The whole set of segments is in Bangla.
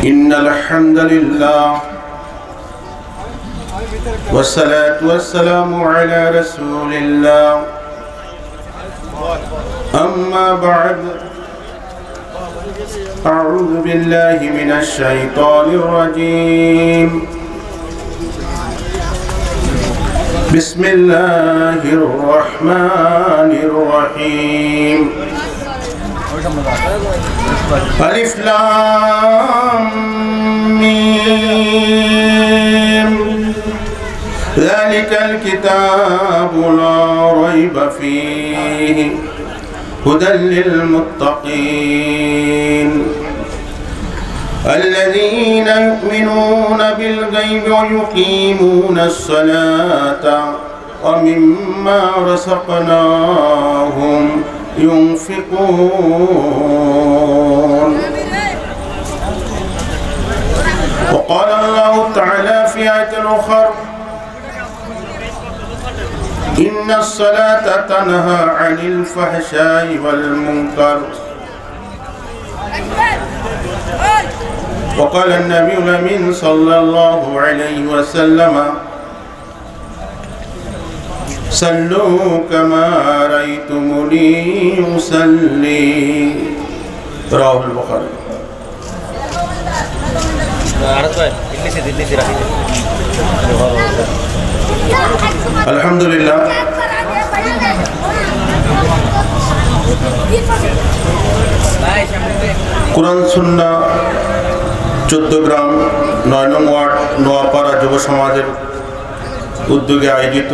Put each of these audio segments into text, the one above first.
إن الحمد لله والصلاة والسلام على رسول الله أما بعد أعوذ بالله من الشيطان الرجيم. بسم الله الرحمن الرحيم. ألف لام ذلك الكتاب لا ريب فيه. هدى للمتقين. الذين يؤمنون بالغيب ويقيمون الصلاة ومما رزقناهم ينفقون. وقال الله تعالى في آية أخرى إن الصلاة تنهى عن الفحشاء والمنكر. وقال النبي الأمين صلى الله عليه وسلم صلوا كما رأيتموني أصلي رواه البخاري الحمد لله কোরআন সুন্না চোদ্দ গ্রাম নয় নং ওয়ার্ড নোয়াপাড়া যুব সমাজের উদ্যোগে আয়োজিত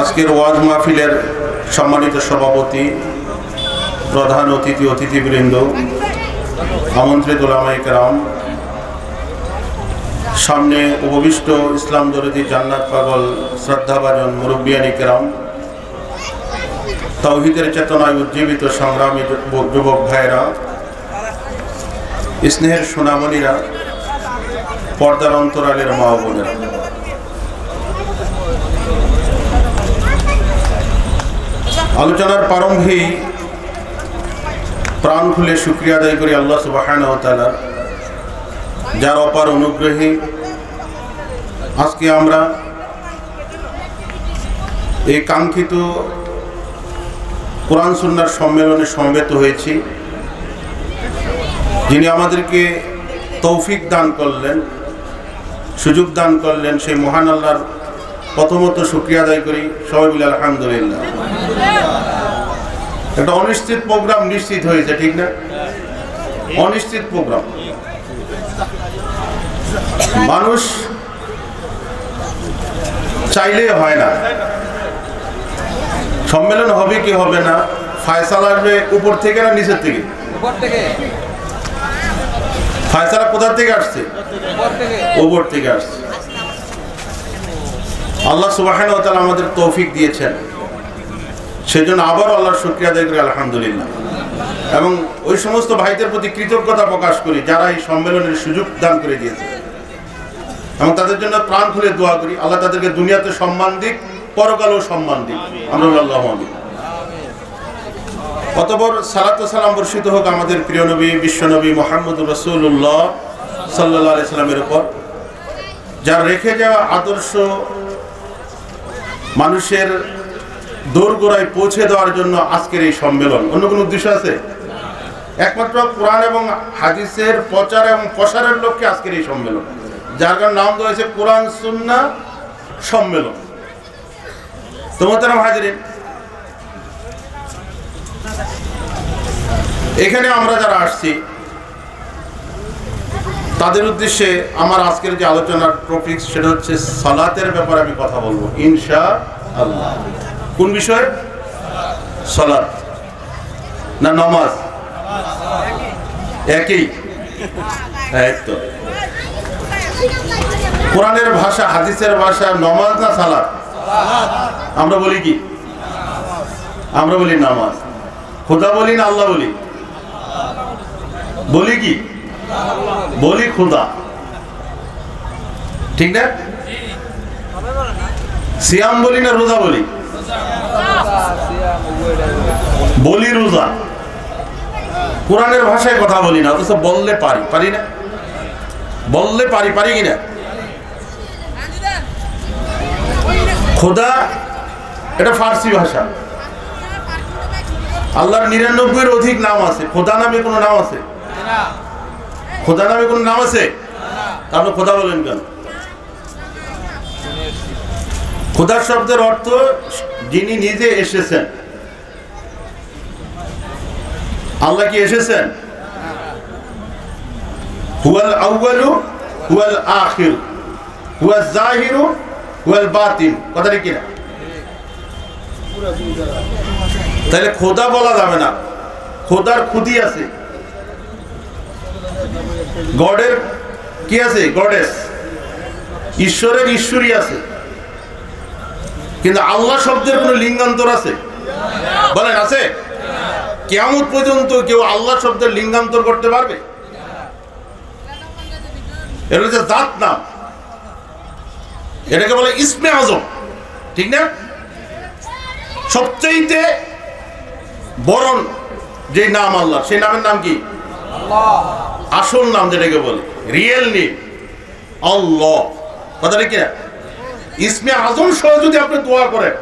আজকের ওয়াজ মাহফিলের সম্মানিত সভাপতি, প্রধান অতিথি, অতিথিবৃন্দ, আমন্ত্রিত ওলামাইক রাম সামনে উপবিষ্ট ইসলাম দরদি জান্নাত পাগল শ্রদ্ধাভাজন মুরব্বিয়ানি কেরাম তৌহিদের চেতনায় উজ্জীবিত সংগ্রামী যুবক ভাইরা স্নেহের সোনামণিরা, পর্দার অন্তরালের মা বোনেরা। আলোচনার প্রারম্ভেই প্রাণ খুলে শুক্রিয়া আদায় করি আল্লাহ সুবাহান যার অপার অনুগ্রহে আজকে আমরা এই কাঙ্ক্ষিত কোরআন সুন্নার সম্মেলনে সমবেত হয়েছি। যিনি আমাদেরকে তৌফিক দান করলেন, সুযোগ দান করলেন, সেই মহান আল্লাহর প্রথমত শুক্রিয়া আদায় করি। সবাই বলে আলহামদুলিল্লাহ। একটা অনিশ্চিত প্রোগ্রাম নিশ্চিত হয়েছে ঠিক না? অনিশ্চিত প্রোগ্রাম। মানুষ চাইলে হয় না। সম্মেলন হবে কি হবে না ফায়সালা আসবে উপর থেকে না নিচের থেকে? ফায়সালা কোথা থেকে আসছে? উপর থেকে। আসছে। আল্লাহ সুবাহ আমাদের তৌফিক দিয়েছেন। সেজন্য আবারও আল্লাহর শুক্রিয়া আদায় করি, আলহামদুলিল্লাহ। এবং ওই সমস্ত ভাইদের প্রতি কৃতজ্ঞতা প্রকাশ করি, যারা এই সম্মেলনের সুযোগ দান করে দিয়েছে। এবং তাদের জন্য প্রাণ খুলে দোয়া করি, আল্লাহ তাদেরকে দুনিয়াতে সম্মান দিক, পরকালেও সম্মান দিক। আমরা আল্লাহ অতপর সালাত সালাম বর্ষিত হোক আমাদের প্রিয় নবী বিশ্বনবী মোহাম্মদ রসুল্লাহ সাল্লাহ সাল্লামের উপর। যার রেখে যাওয়া আদর্শ মানুষের দোরগোড়ায় পৌঁছে দেওয়ার জন্য আজকের এই সম্মেলন। অন্য কোনো উদ্দেশ্য আছে? একমাত্র কোরআন এবং হাদিসের প্রচার এবং প্রসারের লক্ষ্যে আজকের এই সম্মেলন। যার কারণ নাম দেওয়া হয়েছে কোরআন সুন্না সম্মেলন। তোমাদের হাজিরিন, এখানে আমরা যারা আসছি, তাদের উদ্দেশ্যে আমার আজকের যে আলোচনার টপিক সেটা হচ্ছে সালাতের ব্যাপারে আমি কথা বলব ইনশা আল্লাহ কোন বিষয় সলাৎ না, নমাজ। একই? তো। কোরআনের ভাষা, হাদিসের ভাষা, নমাজ না সালাত? আমরা বলি কি? আমরা বলি নামাজ। খোদা বলি না আল্লাহ বলি? বলি কি? বলি খোদা। ঠিক না? সিয়াম বলি না রোজা বলি? বলি রোজা। কোরআনের ভাষায় কথা বলি না, অথচ বললে পারি। পারি না? বললে পারি পারি কিনা খোদা, এটা ফার্সি ভাষা। আল্লাহর নিরানব্বইয়ের অধিক নাম আছে। খোদা নামে কোনো নাম আছে? খোদা নামে কোনো নাম আছে? আপনি খোদা বলেন কেন? খোদার শব্দের অর্থ যিনি নিজে এসেছেন। আল্লাহ কি এসেছেন? হুয়াল আউয়ালু, হুয়াল আখির, হুয়াল জাহিরু, হুয়াল বাতিন। কথাটা কি না তাহলে খোদা বলা যাবে না। খোদার খুদি আছে। গডের কি আছে? গডেস। ঈশ্বরের ঈশ্বরী আছে। কিন্তু আল্লাহ শব্দের কোনো লিঙ্গান্তর আছে? বলেন, আছে? কেমন পর্যন্ত কেউ আল্লাহ শব্দের লিঙ্গান্তর করতে পারবে? এটা হচ্ছে জাত নাম। এটাকে বলে ইসমে আজম। ঠিক না? সবচেয়েতে বরণ যে নাম আল্লাহ, সেই নামের নাম কি? আসল নাম যেটাকে বলে। Real name. আল্লাহ। কথাটা কি ইসমে আজম সহ যদি আপনি দোয়া করেন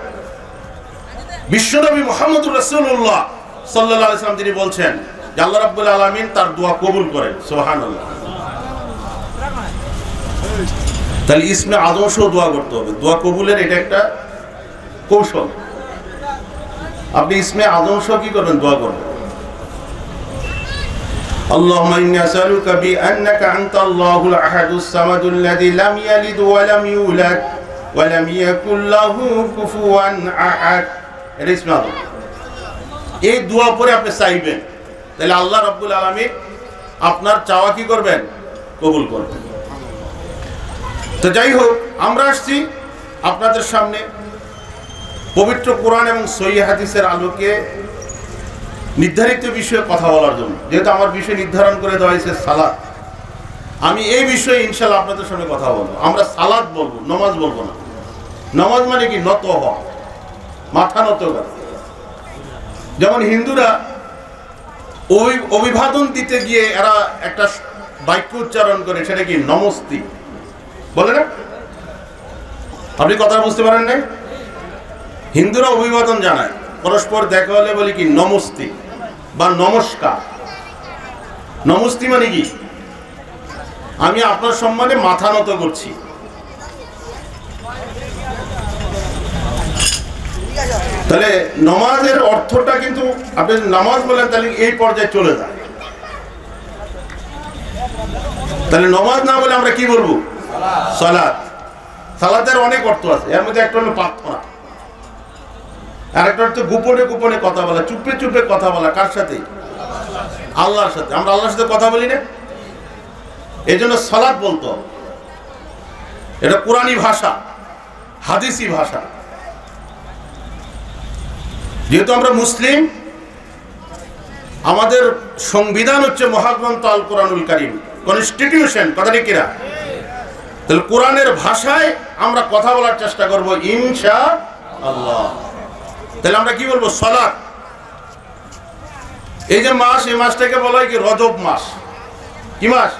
বিশ্বনবী মোহাম্মদুর রসুল্লাহ সাল্লাহ ইসলাম তিনি বলছেন যে আল্লাহ রাব্বুল আলমিন তার দোয়া কবুল করেন সোহান তাহলে ইসমে আজম সহ দোয়া করতে হবে দোয়া কবুলের এটা একটা কৌশল আপনি ইসমে আজম সহ কি করবেন দোয়া করবেন اللهم إني أسألك بأنك أنت الله الأحد الصمد الذي لم يلد ولم يولد ولم يكن له كفوا احد এটা ইসমাল এই দোয়া পরে আপনি চাইবেন। তাহলে আল্লাহ রাব্বুল আলামিন আপনার চাওয়া কি করবেন? কবুল করবেন। তো যাই হোক, আমরা আসছি আপনাদের সামনে। পবিত্র কোরআন এবং সহি হাদিসের আলোকে নির্ধারিত বিষয়ে কথা বলার জন্য। যেহেতু আমার বিষয় নির্ধারণ করে দেওয়া হয়েছে সালাদ আমি এই বিষয়ে ইনশাল্লাহ আপনাদের সঙ্গে কথা বলব। আমরা সালাদ বলব, নমাজ বলব না। নমাজ মানে কি? নত হওয়া। মাথা নত করা। যেমন হিন্দুরা অভি- অভিবাদন দিতে গিয়ে এরা একটা বাক্য উচ্চারণ করে, সেটা কি? নমস্তি। বলে না? আপনি কথা বুঝতে পারেন না হিন্দুরা অভিবাদন জানায়। পরস্পর দেখা হলে বলি কি? নমস্তি বা নমস্কার। নমস্তি মানে কি? আমি আপনার সম্মানে মাথা নত করছি। তাহলে নমাজের অর্থটা কিন্তু আপনি নামাজ বলেন, তাহলে এই পর্যায়ে চলে যায় তাহলে নমাজ না বলে আমরা কি বলব? সালাত। সালাতের অনেক অর্থ আছে, এর মধ্যে একটা হলো প্রার্থনা। আর একটা হচ্ছে গোপনে গোপনে কথা বলা চুপে চুপে কথা বলা, কার সাথে? আল্লাহর সাথে। আমরা আল্লাহর সাথে কথা বলি না। এই জন্য সালাদ বলতো। এটা কোরআনী ভাষা, হাদিসি ভাষা। যেহেতু আমরা মুসলিম, আমাদের সংবিধান হচ্ছে মহাগ্রন্থ আল কোরআনুল করিম, কনস্টিটিউশন কথাটি কিরা তাহলে কোরআনের ভাষায় আমরা কথা বলার চেষ্টা করব ইনশা আল্লাহ। তাহলে আমরা কি বলব? সলাৎ। এই যে মাস, এই মাসটাকে বলা হয় কি? রজব মাস। কি মাস?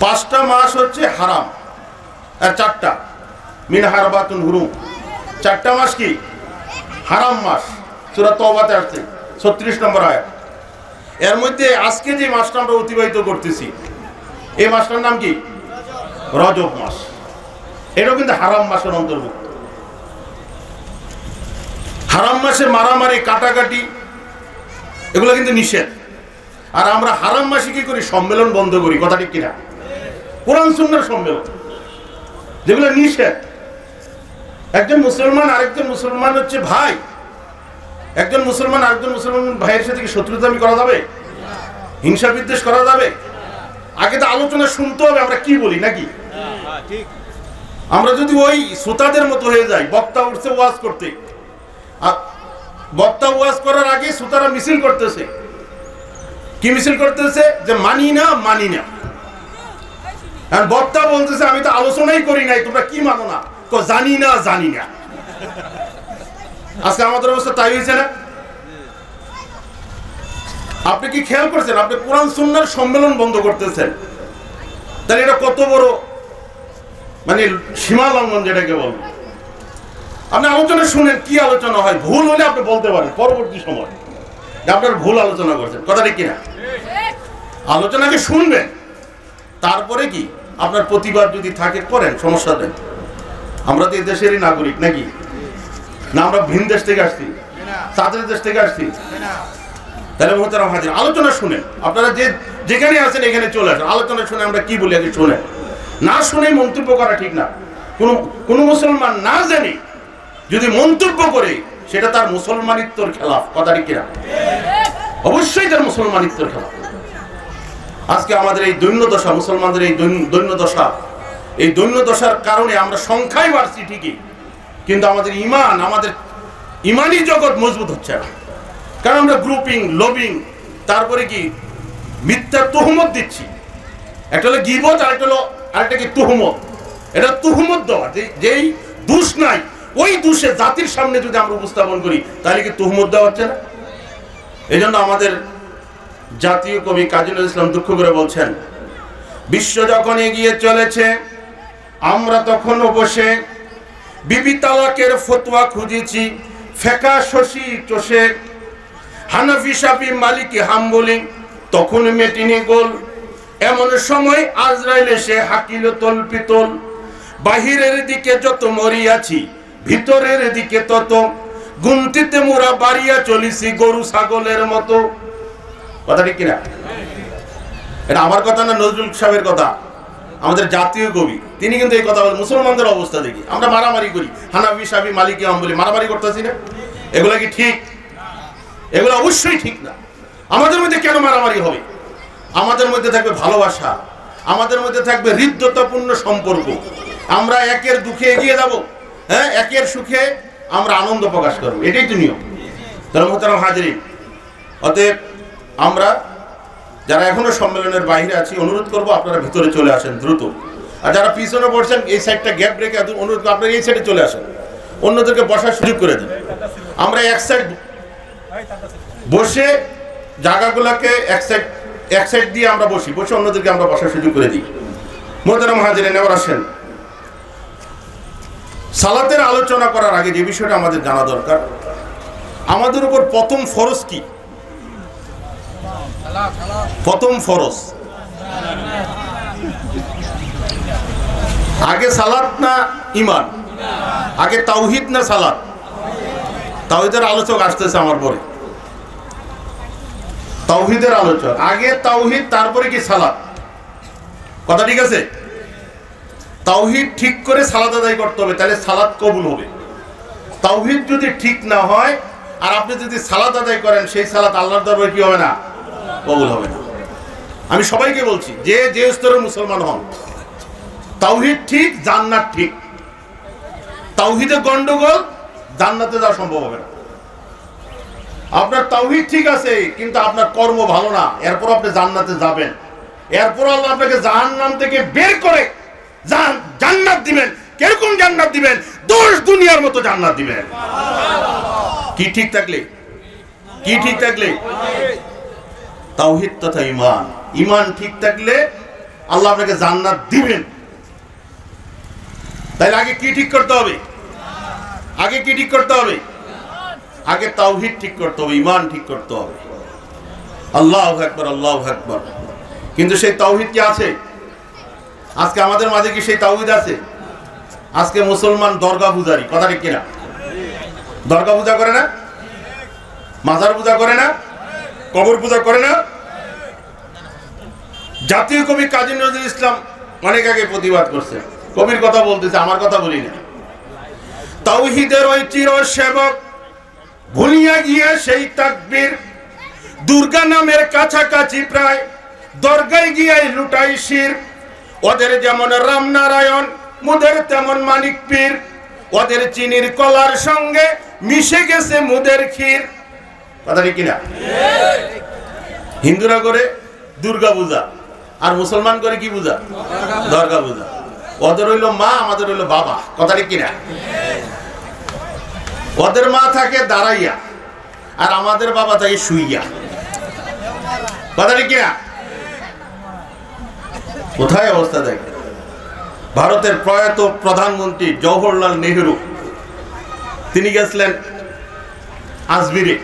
পাঁচটা মাস হচ্ছে হারাম। আর চারটা। মিন হারবাতুন হুরুম। চারটা মাস কি? হারাম মাস। সুরা তওবাতে আসছে। ছত্রিশ নম্বর আয়াত। এর মধ্যে আজকে যে মাসটা আমরা অতিবাহিত করতেছি, এই মাসটার নাম কি? রজব মাস। এটাও কিন্তু হারাম মাসের অন্তর্ভুক্ত। হারাম মাসে মারামারি, কাটাকাটি, এগুলো কিন্তু নিষেধ। আর আমরা হারাম মাসে কি করি, সম্মেলন বন্ধ করি, কথা ঠিক কিনা? কোরআন সুন্নার সম্মেলন, যেগুলো নিষেধ। একজন মুসলমান আরেকজন মুসলমান হচ্ছে ভাই। একজন মুসলমান আরেকজন মুসলমান ভাইয়ের সাথে কি শত্রুতামি করা যাবে? হিংসা বিদ্বেষ করা যাবে? আগে তো আলোচনা শুনতে হবে, আমরা কি বলি, নাকি? আমরা যদি ওই শ্রোতাদের মতো হয়ে যাই, বক্তা উঠছে ওয়াজ করতে। বক্তা ওয়াজ করার আগে শ্রোতারা মিছিল করতেছে। কি মিছিল করতেছে? যে মানি না মানি না। বক্তা বলতেছে, আমি তো আলোচনাই করি নাই, তোমরা কি মানো না? তো জানি না জানি না। আজকে আমাদের অবস্থা তাই হয়েছে না? আপনি কি খেয়াল করছেন? আপনি কোরআন, সুন্নার সম্মেলন বন্ধ করতেছেন। তাহলে এটা কত বড় মানে সীমা লঙ্ঘন যেটাকে বলব আপনি আলোচনা শুনেন, কি আলোচনা হয়? ভুল হলে আপনি বলতে পারেন, পরবর্তী সময়। আপনার ভুল আলোচনা করছেন, কথা ঠিক কিনা? আলোচনাকে শুনবেন। তারপরে কি? আপনার প্রতিবাদ যদি থাকে, করেন, সমস্যা নেই। আমরা তো দেশেরই নাগরিক, নাকি? না, আমরা ভিন দেশ থেকে আসছি। তাদের দেশ থেকে আসছি। তাহলে মোহতারাম হাজির, আলোচনা শুনেন। আপনারা যে যেখানে আছেন, এখানে চলে আসেন। আলোচনা শুনে আমরা কি বলি, আগে শুনেন। না শুনেই মন্তব্য করা ঠিক না। কোনো কোনো মুসলমান না জানে, যদি মন্তব্য করে সেটা তার মুসলমানিত্বর খেলাফ কথাটি কিনা? অবশ্যই তার মুসলমানিত্বর খেলাফ। আজকে আমাদের এই দৈন্য দশা, মুসলমানদের এই দৈন্য- দশা, এই দৈন্য দশার কারণে আমরা সংখ্যায় বাড়ছি ঠিকই, কিন্তু আমাদের ইমান, আমাদের ইমানই জগৎ মজবুত হচ্ছে না। কারণ আমরা গ্রুপিং লবিং তারপরে কি? মিথ্যা তহমত দিচ্ছি। একটা হলো গিবত আর একটা হলো আরেকটা কি? তুহমত। এটা তুহমত দেওয়া। যেই দুষ নাই ওই দুষে জাতির সামনে যদি আমরা উপস্থাপন করি, তাহলে কি তুহমত দেওয়া হচ্ছে না? এই আমাদের জাতীয় কবি কাজী নজরুল ইসলাম দুঃখ করে বলছেন, বিশ্ব যখন এগিয়ে চলেছে, আমরা তখনও বসে বিবি তালাকের ফতোয়া খুঁজেছি, ফেকা শশী চষে, হানাফি সাফি মালিকি হাম্বলি তখন মেটিনি গোল, এমন সময় আজরাইল এসে হাকিল তল পিতল বাহিরের দিকে যত মরিয়াছি ভিতরের দিকে তত গুমতিতে মোরা বাড়িয়া চলিছি গরু ছাগলের মতো। কথা ঠিক কিনা? এটা আমার কথা না নজরুল সাহেবের কথা? আমাদের জাতীয় কবি, তিনি কিন্তু এই কথা বলেন মুসলমানদের অবস্থা দেখি। আমরা মারামারি করি হানাবি সাবি মালিকি বলি মারামারি করতেছি না। এগুলো কি ঠিক? এগুলো অবশ্যই ঠিক না। আমাদের মধ্যে কেন মারামারি হবে? আমাদের মধ্যে থাকবে ভালোবাসা, আমাদের মধ্যে থাকবে হৃদ্যতাপূর্ণ সম্পর্ক। আমরা একের দুঃখে এগিয়ে যাব। হ্যাঁ একের সুখে আমরা আনন্দ প্রকাশ করব। এটাই তো নিয়ম। তাহলে মোহতারাম হাজিরি অতএব আমরা যারা এখনও সম্মেলনের বাইরে আছি, অনুরোধ করব আপনারা ভিতরে চলে আসেন দ্রুত। আর যারা পিছনে পড়ছেন এই সাইডটা গ্যাপ রেখে অনুরোধ আপনারা এই সাইডে চলে আসেন। অন্যদেরকে বসার সুযোগ করে দেন। আমরা এক সাইড বসে জায়গাগুলোকে এক সাইড এক সাইড দিয়ে আমরা বসি। বসে অন্যদেরকে আমরা বসার সুযোগ করে দিই। মোহতারাম হাজিরে নেওয়ার আসেন। সালাতের আলোচনা করার আগে যে বিষয়টা আমাদের জানা দরকার, আমাদের উপর প্রথম ফরজ কি? প্রথম ফরজ। আগে সালাত না ইমান আগে তাওহিদ না সালাত? তাওহিদের আলোচক আসতেছে আমার পরে। তাওহিদের আলোচক। আগে তাওহিদ, তারপরে কি সালাত? কথা ঠিক আছে? তাওহিদ ঠিক করে সালাদ আদায় করতে হবে, তাহলে সালাত কবুল হবে। তাওহিদ যদি ঠিক না হয়, আর আপনি যদি সালাদ আদায় করেন, সেই সালাত আল্লাহর দরবারে কি হবে না? কবুল হবে না। আমি সবাইকে বলছি, যে যে স্তরের মুসলমান হন, তাওহিদ ঠিক, জান্নাত ঠিক। তাওহিদে গন্ডগোল, জান্নাতে যাওয়া সম্ভব হবে না। আপনার তাওহিদ ঠিক আছে, কিন্তু আপনার কর্ম ভালো না এরপর আপনি জান্নাতে যাবেন। এরপর আল্লাহ আপনাকে জাহান্নাম থেকে বের করে জান্নাত দিবেন। কীরকম জান্নাত দিবেন? দোষ দুনিয়ার মতো জান্নাত দিবেন। কি ঠিক থাকলে? কি ঠিক থাকলে? তাওহিদ তথা ইমান ইমান ঠিক থাকলে আল্লাহ আপনাকে জান্নাত দিবেন। তাইলে আগে কি ঠিক করতে হবে? আগে কি ঠিক করতে হবে? আগে তাওহিদ ঠিক করতে হবে ইমান ঠিক করতে হবে। আল্লাহ একবার আল্লাহ একবার কিন্তু সেই তাওহিদ কি আছে? আজকে আমাদের মাঝে কি সেই তাওহিদ আছে? আজকে মুসলমান দরগা পূজারি কথা ঠিক কিনা দরগা পূজা করে না? মাজার পূজা করে না? কবর পূজা করে না? জাতীয় কবি কাজী নজরুল ইসলাম অনেক আগে প্রতিবাদ করছে। কবির কথা বলতেছে, আমার কথা বলি না। তাওহিদের ওই চির সেবক ভুলিয়া গিয়া সেই তাকবীর, দুর্গা নামের কাছাকাছি প্রায় দরগায় গিয়াই লুটাই শির। ওদের যেমন রামনারায়ণ, মুদের তেমন মানিক পীর। ওদের চিনির কলার সঙ্গে মিশে গেছে মুদের ক্ষীর। কথা ঠিক কিনা? হিন্দুরা করে দুর্গা পূজা, আর মুসলমান করে কি পূজা? দুর্গা পূজা। ওদের হইল মা, আমাদের হইল বাবা। কথা কিনা? ওদের মা থাকে দাঁড়াইয়া, আর আমাদের বাবা থাকে শুইয়া। কথা কিনা? কোথায় অবস্থা দেখে ভারতের প্রয়াত প্রধানমন্ত্রী জওহরলাল নেহরু তিনি গেছিলেন আজমিরে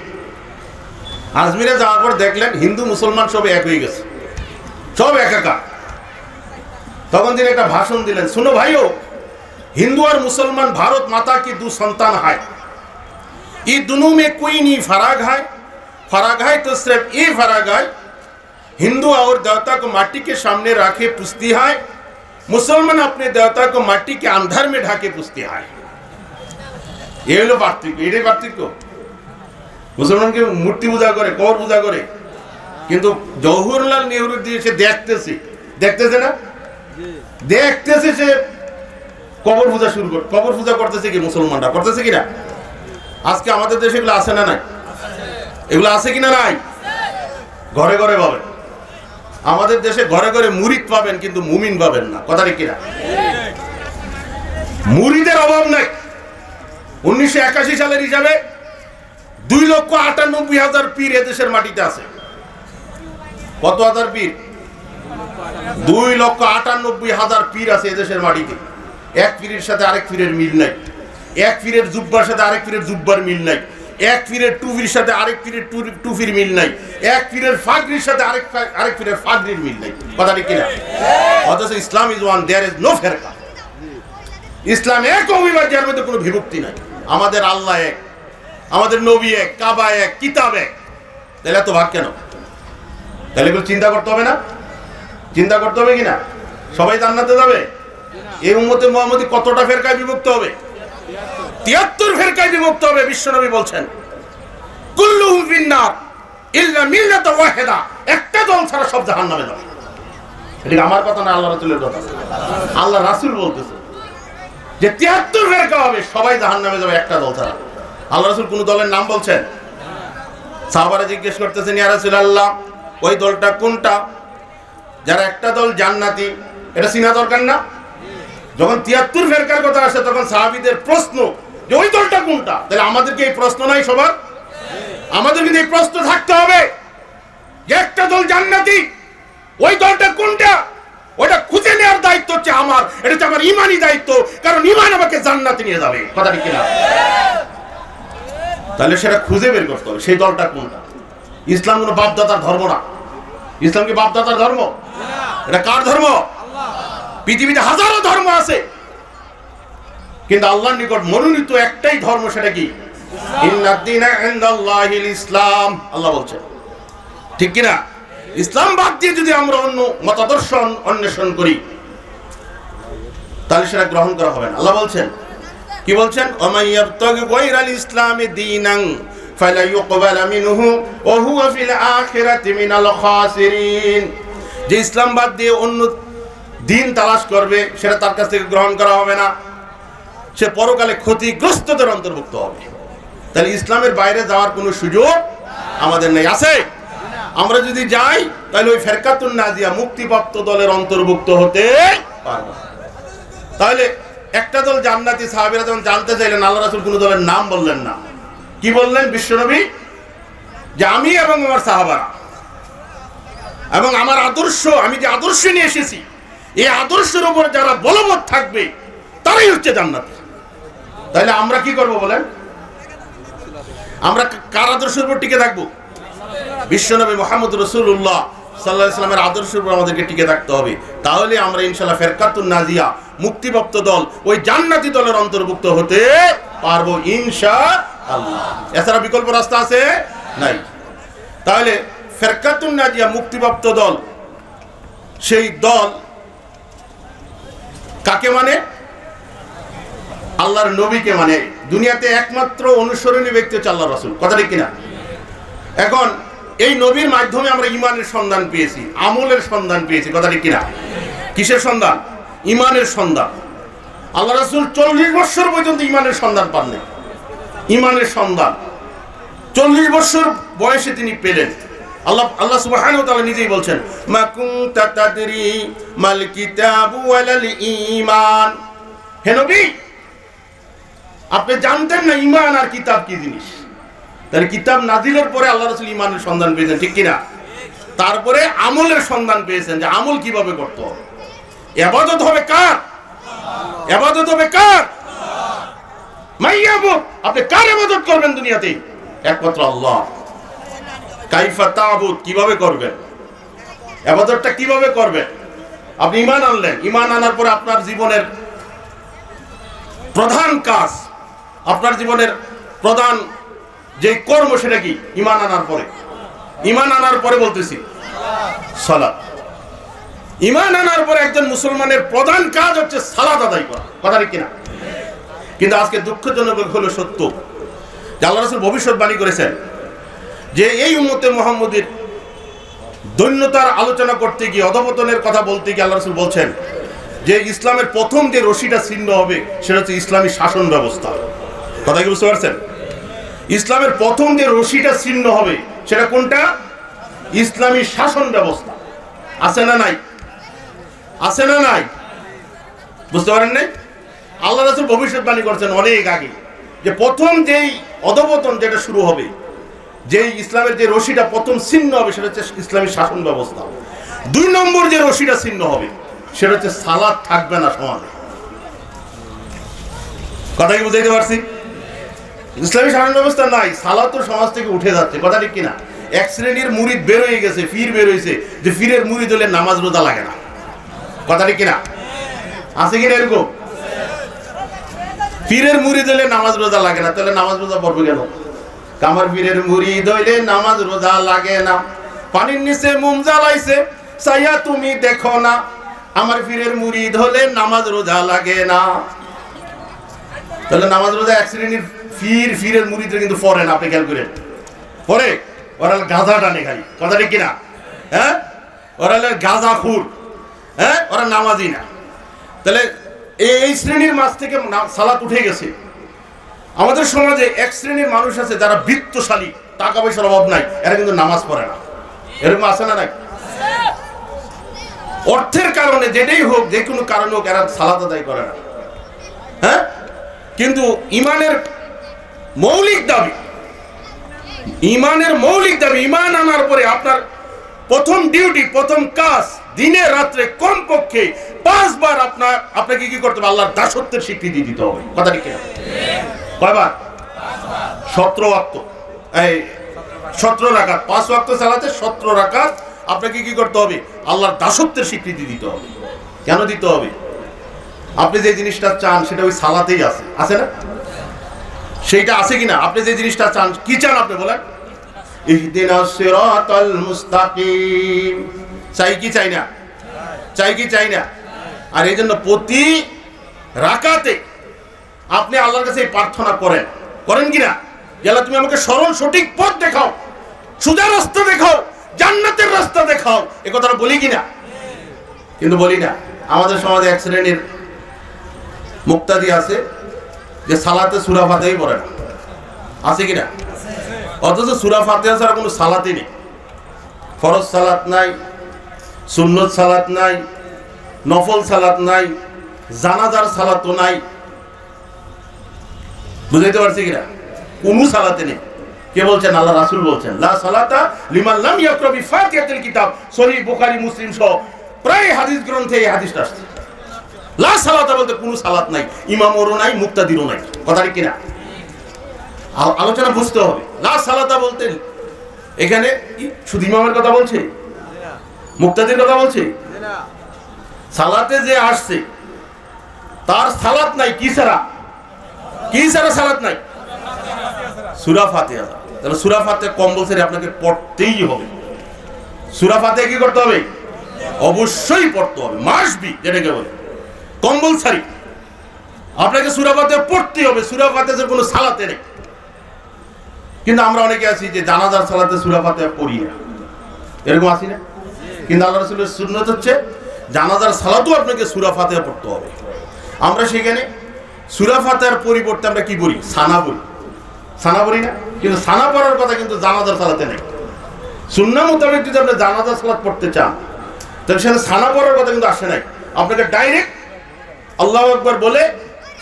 আজমিরে যাওয়ার পর দেখলেন হিন্দু মুসলমান সব এক হয়ে গেছে সব একাকার তখন তিনি একটা ভাষণ দিলেন শুনো ভাইও हिंदू और मुसलमान भारत माता की दो संतान है ये दोनों में कोई नहीं फराक है फराक है तो सिर्फ ये फराक है हिंदू और देवता को माटी के सामने रखे पुछती है मुसलमान अपने देवता को माटी के अंधर में ढाके पुछती है ये হলো পার্থক্য এটাই পার্থক্য মুসলমানকে মূর্তি পূজা করে কবর পূজা করে কিন্তু জওহরলাল নেহরু দিয়ে সে দেখতেছে দেখতেছে না দেখতেছে সে কবর পূজা শুরু করে কবর পূজা করতেছে কি মুসলমানরা করতেছে কিনা আজকে আমাদের দেশে এগুলো আছে না নাই এগুলো আছে কিনা নাই ঘরে ঘরে পাবেন আমাদের দেশে ঘরে ঘরে মুরিদ পাবেন, কিন্তু মুমিন পাবেন না। কথা ঠিক কিনা? মুরিদের অভাব নাই। উনিশশো একাশি সালের হিসাবে দুই লক্ষ আটানব্বই হাজার পীর এদেশের মাটিতে আছে। কত হাজার পীর? দুই লক্ষ আটানব্বই হাজার পীর আছে এদেশের মাটিতে। এক পীরের সাথে আরেক পীরের মিল নাই। এক পীরের জুব্বার সাথে আরেক পীরের জুব্বার মিল নাই। এক পীরের টুপির সাথে আরেক পীরের টুপির মিল নাই। এক পীরের ফাগরির সাথে আরেক আরেক পীরের ফাগরির মিল নাই। কথা ঠিক কিনা? অথচ ইসলাম is one there is no ফেরকা। ইসলাম এক অভিমান যার মধ্যে কোনো বিভক্তি নাই। আমাদের আল্লাহ এক, আমাদের নবী এক, কাবা এক, কিতাব এক। তাহলে এত ভাগ কেন? তাহলে এগুলো চিন্তা করতে হবে না? চিন্তা করতে হবে কিনা? সবাই জান্নাতে যাবে? এই উম্মতে মোহাম্মদী কতটা ফেরকায় বিভক্ত হবে? তিয়াত্তর ফেরকায় বিভক্ত হবে, বিশ্বনবী বলছেন। একটা দল ছাড়া সব জাহান্নামে কথা না, আল্লাহ আল্লাহ রাসূল বলতেছে যে তিয়াত্তর হবে, সবাই জাহান্নামে একটা দল ছাড়া। আল্লাহ কোন দলের নাম বলছেন? জিজ্ঞেস করতেছেন, ইয়া ওই দলটা কোনটা? যারা একটা দল জান্নাতি, এটা চিনা দরকার না? যখন তিয়াত্তর ফেরকার কথা আসে, তখন সাহাবিদের প্রশ্ন যে ওই দলটা কোনটা? তাহলে আমাদেরকে এই প্রশ্ন নাই সবার? আমাদের কিন্তু এই প্রশ্ন থাকতে হবে, যে একটা দল জান্নাতি, ওই দলটা কোনটা? ওটা খুঁজে নেওয়ার দায়িত্ব হচ্ছে আমার। এটা হচ্ছে আমার ইমানই দায়িত্ব, কারণ ইমান আমাকে জান্নাতে নিয়ে যাবে। কথা ঠিক কিনা? তাহলে সেটা খুঁজে বের করতে হবে, সেই দলটা কোনটা? ইসলাম কোনো বাপদাতার ধর্ম না। ইসলাম কি বাপদাতার ধর্ম? এটা কার ধর্ম? পৃথিবীতে হাজারো ধর্ম আছে। কিন্তু আল্লাহর নিকট মনোনীত একটাই ধর্ম সেটা কি? ইসলাম। আল্লাহ বলছেন ঠিক কি না ইসলাম বাদ দিয়ে যদি আমরা অন্য মতাদর্শ অন্বেষণ করি, তাহলে সেটা গ্রহণ করা হবে না। আল্লাহ বলছেন, কি বলছেন? ইসলামি খাসিরিন। যে ইসলাম বাদ দিয়ে অন্য দিন তালাশ করবে, সেটা তার কাছ থেকে গ্রহণ করা হবে না। সে পরকালে ক্ষতিগ্রস্তদের অন্তর্ভুক্ত হবে। তাহলে ইসলামের বাইরে যাওয়ার কোনো সুযোগ আমাদের নেই। আছে? আমরা যদি যাই, তাহলে ওই ফেরকাতুন নাজিয়া মুক্তিপ্রাপ্ত দলের অন্তর্ভুক্ত হতে পারব। তাহলে একটা দল জান্নাতি, সাহাবীরা যখন জানতে চাইলেন, আল্লাহ রাসূল কোনো দলের নাম বললেন না। কি বললেন বিশ্বনবী? যে আমি এবং আমার সাহাবারা এবং আমার আদর্শ, আমি যে আদর্শ নিয়ে এসেছি, এই আদর্শের উপর যারা বলবৎ থাকবে, তারাই হচ্ছে জান্নাতি। তাহলে আমরা কি করব বলেন? আমরা কার আদর্শের উপর টিকে থাকব? বিশ্বনবী মোহাম্মদ রসুল্লাহ সাল্লাহ ইসলামের আদর্শের উপর আমাদেরকে টিকে থাকতে হবে। তাহলে আমরা ইনশাল্লাহ ফেরকাতুন নাজিয়া, মুক্তিপ্রাপ্ত দল, ওই জান্নাতি দলের অন্তর্ভুক্ত হতে পারব ইনশা আল্লাহ এছাড়া বিকল্প রাস্তা আছে? নাই। তাহলে ফেরকাতুন নাজিয়া, মুক্তিপ্রাপ্ত দল, সেই দল কাকে মানে? আল্লাহর নবীকে মানে দুনিয়াতে একমাত্র অনুসরণী ব্যক্তি হচ্ছে আল্লাহ রসুল। কথা ঠিক কিনা? এখন এই নবীর মাধ্যমে আমরা ইমানের সন্ধান পেয়েছি, আমলের সন্ধান পেয়েছি, কথা ঠিক কিনা? কিসের সন্ধান? ইমানের সন্ধান। আল্লাহ রসুল চল্লিশ বছর পর্যন্ত ইমানের সন্ধান পাননি। ইমানের সন্ধান। চল্লিশ বছর বয়সে তিনি পেলেন। আল্লাহ আল্লাহ সুবহানাহু ওয়া তাআলা নিজেই বলছেন, মা কুনতা তাদরি মাল কিতাবু ওয়ালাল ঈমান। হে নবী আপনি জানতেন না ইমান আর কিতাব কি জিনিস? তাহলে কিতাব নাজিলের পরে আল্লাহ রসুল ইমানের সন্ধান পেয়েছেন, ঠিক কিনা? তারপরে আমলের সন্ধান পেয়েছেন যে আমল কীভাবে করতে এবাদত হবে কার? এবাদত হবে কার? মাইয়াবুদ আপনি কার এবাদত করবেন দুনিয়াতে একমাত্র আল্লাহ। কাইফা তাবুদ, কীভাবে করবেন? এবাদতটা কীভাবে করবেন? আপনি ইমান আনলেন। ইমান আনার পরে আপনার জীবনের প্রধান কাজ আপনার জীবনের প্রধান যে কর্ম সেটা কি? ইমান আনার পরে। ইমান আনার পরে বলতেছি, সালাত। ইমান আনার পরে একজন মুসলমানের প্রধান কাজ হচ্ছে সালাত আদায় করা। কথা ঠিক কিনা? কিন্তু আজকে দুঃখজনক হলো সত্য আল্লাহ রাসূল ভবিষ্যৎবাণী করেছেন যে এই উম্মতে মোহাম্মদের দৈন্যতার আলোচনা করতে গিয়ে, অধপতনের কথা বলতে গিয়ে আল্লাহ রসুল বলছেন যে ইসলামের প্রথম যে রশিটা ছিন্ন হবে, সেটা হচ্ছে ইসলামী শাসন ব্যবস্থা। কথা কি বুঝতে পারছেন? ইসলামের প্রথম যে রশিটা ছিন্ন হবে, সেটা কোনটা? ইসলামী শাসন ব্যবস্থা। আছে না নাই? আছে না নাই? বুঝতে পারেন নাই? আল্লাহ রাসূল ভবিষ্যৎবাণী করছেন অনেক আগে যে প্রথম যেই অধপতন যেটা শুরু হবে, যেই ইসলামের যে রশিটা প্রথম ছিন্ন হবে, সেটা হচ্ছে ইসলামী শাসন ব্যবস্থা। দুই নম্বর যে রশিটা ছিন্ন হবে, সেটা হচ্ছে সালাদ থাকবে না সমাজে। কথা কি বুঝাইতে পারছি? ইসলামী শাসন ব্যবস্থা নাই সালাদ তো সমাজ থেকে উঠে যাচ্ছে, কথা ঠিক কিনা? এক শ্রেণির মুরিদ বের হয়ে গেছে, ফির বের হয়েছে যে ফিরের মুরিদ হলে নামাজ রোজা লাগে না। কথা ঠিক কিনা? আছে কিনা এরকম? পীরের মুড়ি হলে নামাজ রোজা লাগে না, তাহলে নামাজ রোজা পড়বে কেন? কামার পীরের মুরিদ হইলে নামাজ রোজা লাগে না। পানির নিচে মুম জ্বালাইছে সাইয়া তুমি দেখো না। আমার পীরের মুরিদ হলে নামাজ রোজা লাগে না। তাহলে নামাজ রোজা এক শ্রেণির ফির, ফিরের মুরিদরা কিন্তু পড়ে না, আপনি খেয়াল করেন। পরে ওরা গাঁজা টানে খালি। কথা ঠিক কিনা? হ্যাঁ? ওরা গাঁজা খুর। হ্যাঁ? ওরা নামাজি না। তাহলে এই শ্রেণির মাছ থেকে সালাত উঠে গেছে। আমাদের সমাজে এক শ্রেণির মানুষ আছে যারা বৃত্তশালী, টাকা পয়সার অভাব নাই, এরা কিন্তু নামাজ পড়ে না। এরকম আছে না নাই? অর্থের কারণে যেটাই হোক, যে কোনো কারণে হোক, এরা সালাত আদায় করে না। হ্যাঁ? কিন্তু ইমানের মৌলিক দাবি। ইমানের মৌলিক দাবি। ইমান আনার পরে আপনার প্রথম ডিউটি প্রথম কাজ দিনে রাত্রে কমপক্ষে পাঁচবার আপনার আপনাকে কি করতে হবে? আল্লাহর দাসত্বের স্বীকৃতি দিতে হবে। কথা ঠিক? কয়বার? সতেরো ওয়াক্ত। এই, সতেরো রাকাত। পাঁচ ওয়াক্ত চালাতে সতেরো রাকাত আপনাকে কি করতে হবে? আল্লাহর দাসত্বের স্বীকৃতি দিতে হবে। কেন দিতে হবে? আপনি যে জিনিসটা চান সেটা ওই সালাতেই আছে। আছে না? সেইটা আছে কিনা? আপনি যে জিনিসটা চান, কি চান আপনি বলেন? মুস্তাকিম। চাই কি চাই না? চাই কি চাই না? আর এই জন্য প্রতি রাকাতে আপনি আল্লাহর কাছে প্রার্থনা করেন। করেন কি না যে আল্লাহ তুমি আমাকে সরল, সঠিক পথ দেখাও, সোজা রাস্তা দেখাও, জান্নাতের রাস্তা দেখাও। এ কথাটা বলি কি না কিন্তু বলি না। আমাদের সমাজে এক শ্রেণির মুক্তাদি আছে। যে সালাতে সুরা ফাতেই পড়ে না। আছে কিনা অথচ সুরা ফাতেহা ছাড়া কোনো সালাতই নেই। ফরজ সালাত নাই, সুন্নত সালাত নাই, নফল সালাত নাই, জানাজার সালাতও নাই। বুঝাইতে পারছি কিনা কোনো সালাতে নেই। কে বলছেন? আল্লাহ রাসুল বলছেন, লা সালাতা লিমান লাম ইয়াকরা বি কিতাব। সহিহ বুখারী, মুসলিম সহ প্রায় হাদিস গ্রন্থে এই হাদিসটা আসছে। লা সালাতা বলতে কোনো সালাত নাই, ইমামরও নাই, মুক্তাদিরও নাই। কথা কিনা? আলোচনা বুঝতে হবে। লা সালাতা বলতে এখানে শুধু ইমামের কথা বলছে? মুক্তাদির কথা বলছে? সালাতে যে আসছে, তার সালাত নাই, কি ছাড়া? কি ছাড়া সালাত নাই? সুরা ফাতিহা। তাহলে সুরা ফাতিহা কম্পালসারি আপনাকে পড়তেই হবে। সুরা ফাতিহা কি করতে হবে? অবশ্যই পড়তে হবে। মাসবি, যেটাকে বলে। কম্পালসারি আপনাকে সুরা পড়তে হবে সুরা ফাতিহার কোনো সালাতে নেই। কিন্তু আমরা অনেকে আছি যে জানাজার সালাতে সুরা ফাতিহা পড়ি না। এরকম আছি না? কিন্তু আল্লাহ রসুলের সুন্নত হচ্ছে, জানাজার সালাতেও আপনাকে সুরাফাতে পড়তে হবে। আমরা সেখানে সুরা ফাতিহার পরিবর্তে আমরা কি বলি? সানা বলি। সানা বলি না? কিন্তু সানা পড়ার কথা কিন্তু জানাজার সালাতে নেই। সুন্না মোতাবেক যদি আপনি জানাজার সালাত পড়তে চান, তাহলে সেখানে সানা পড়ার কথা কিন্তু আসে নাই। আপনাকে ডাইরেক্ট আল্লাহ একবার বলে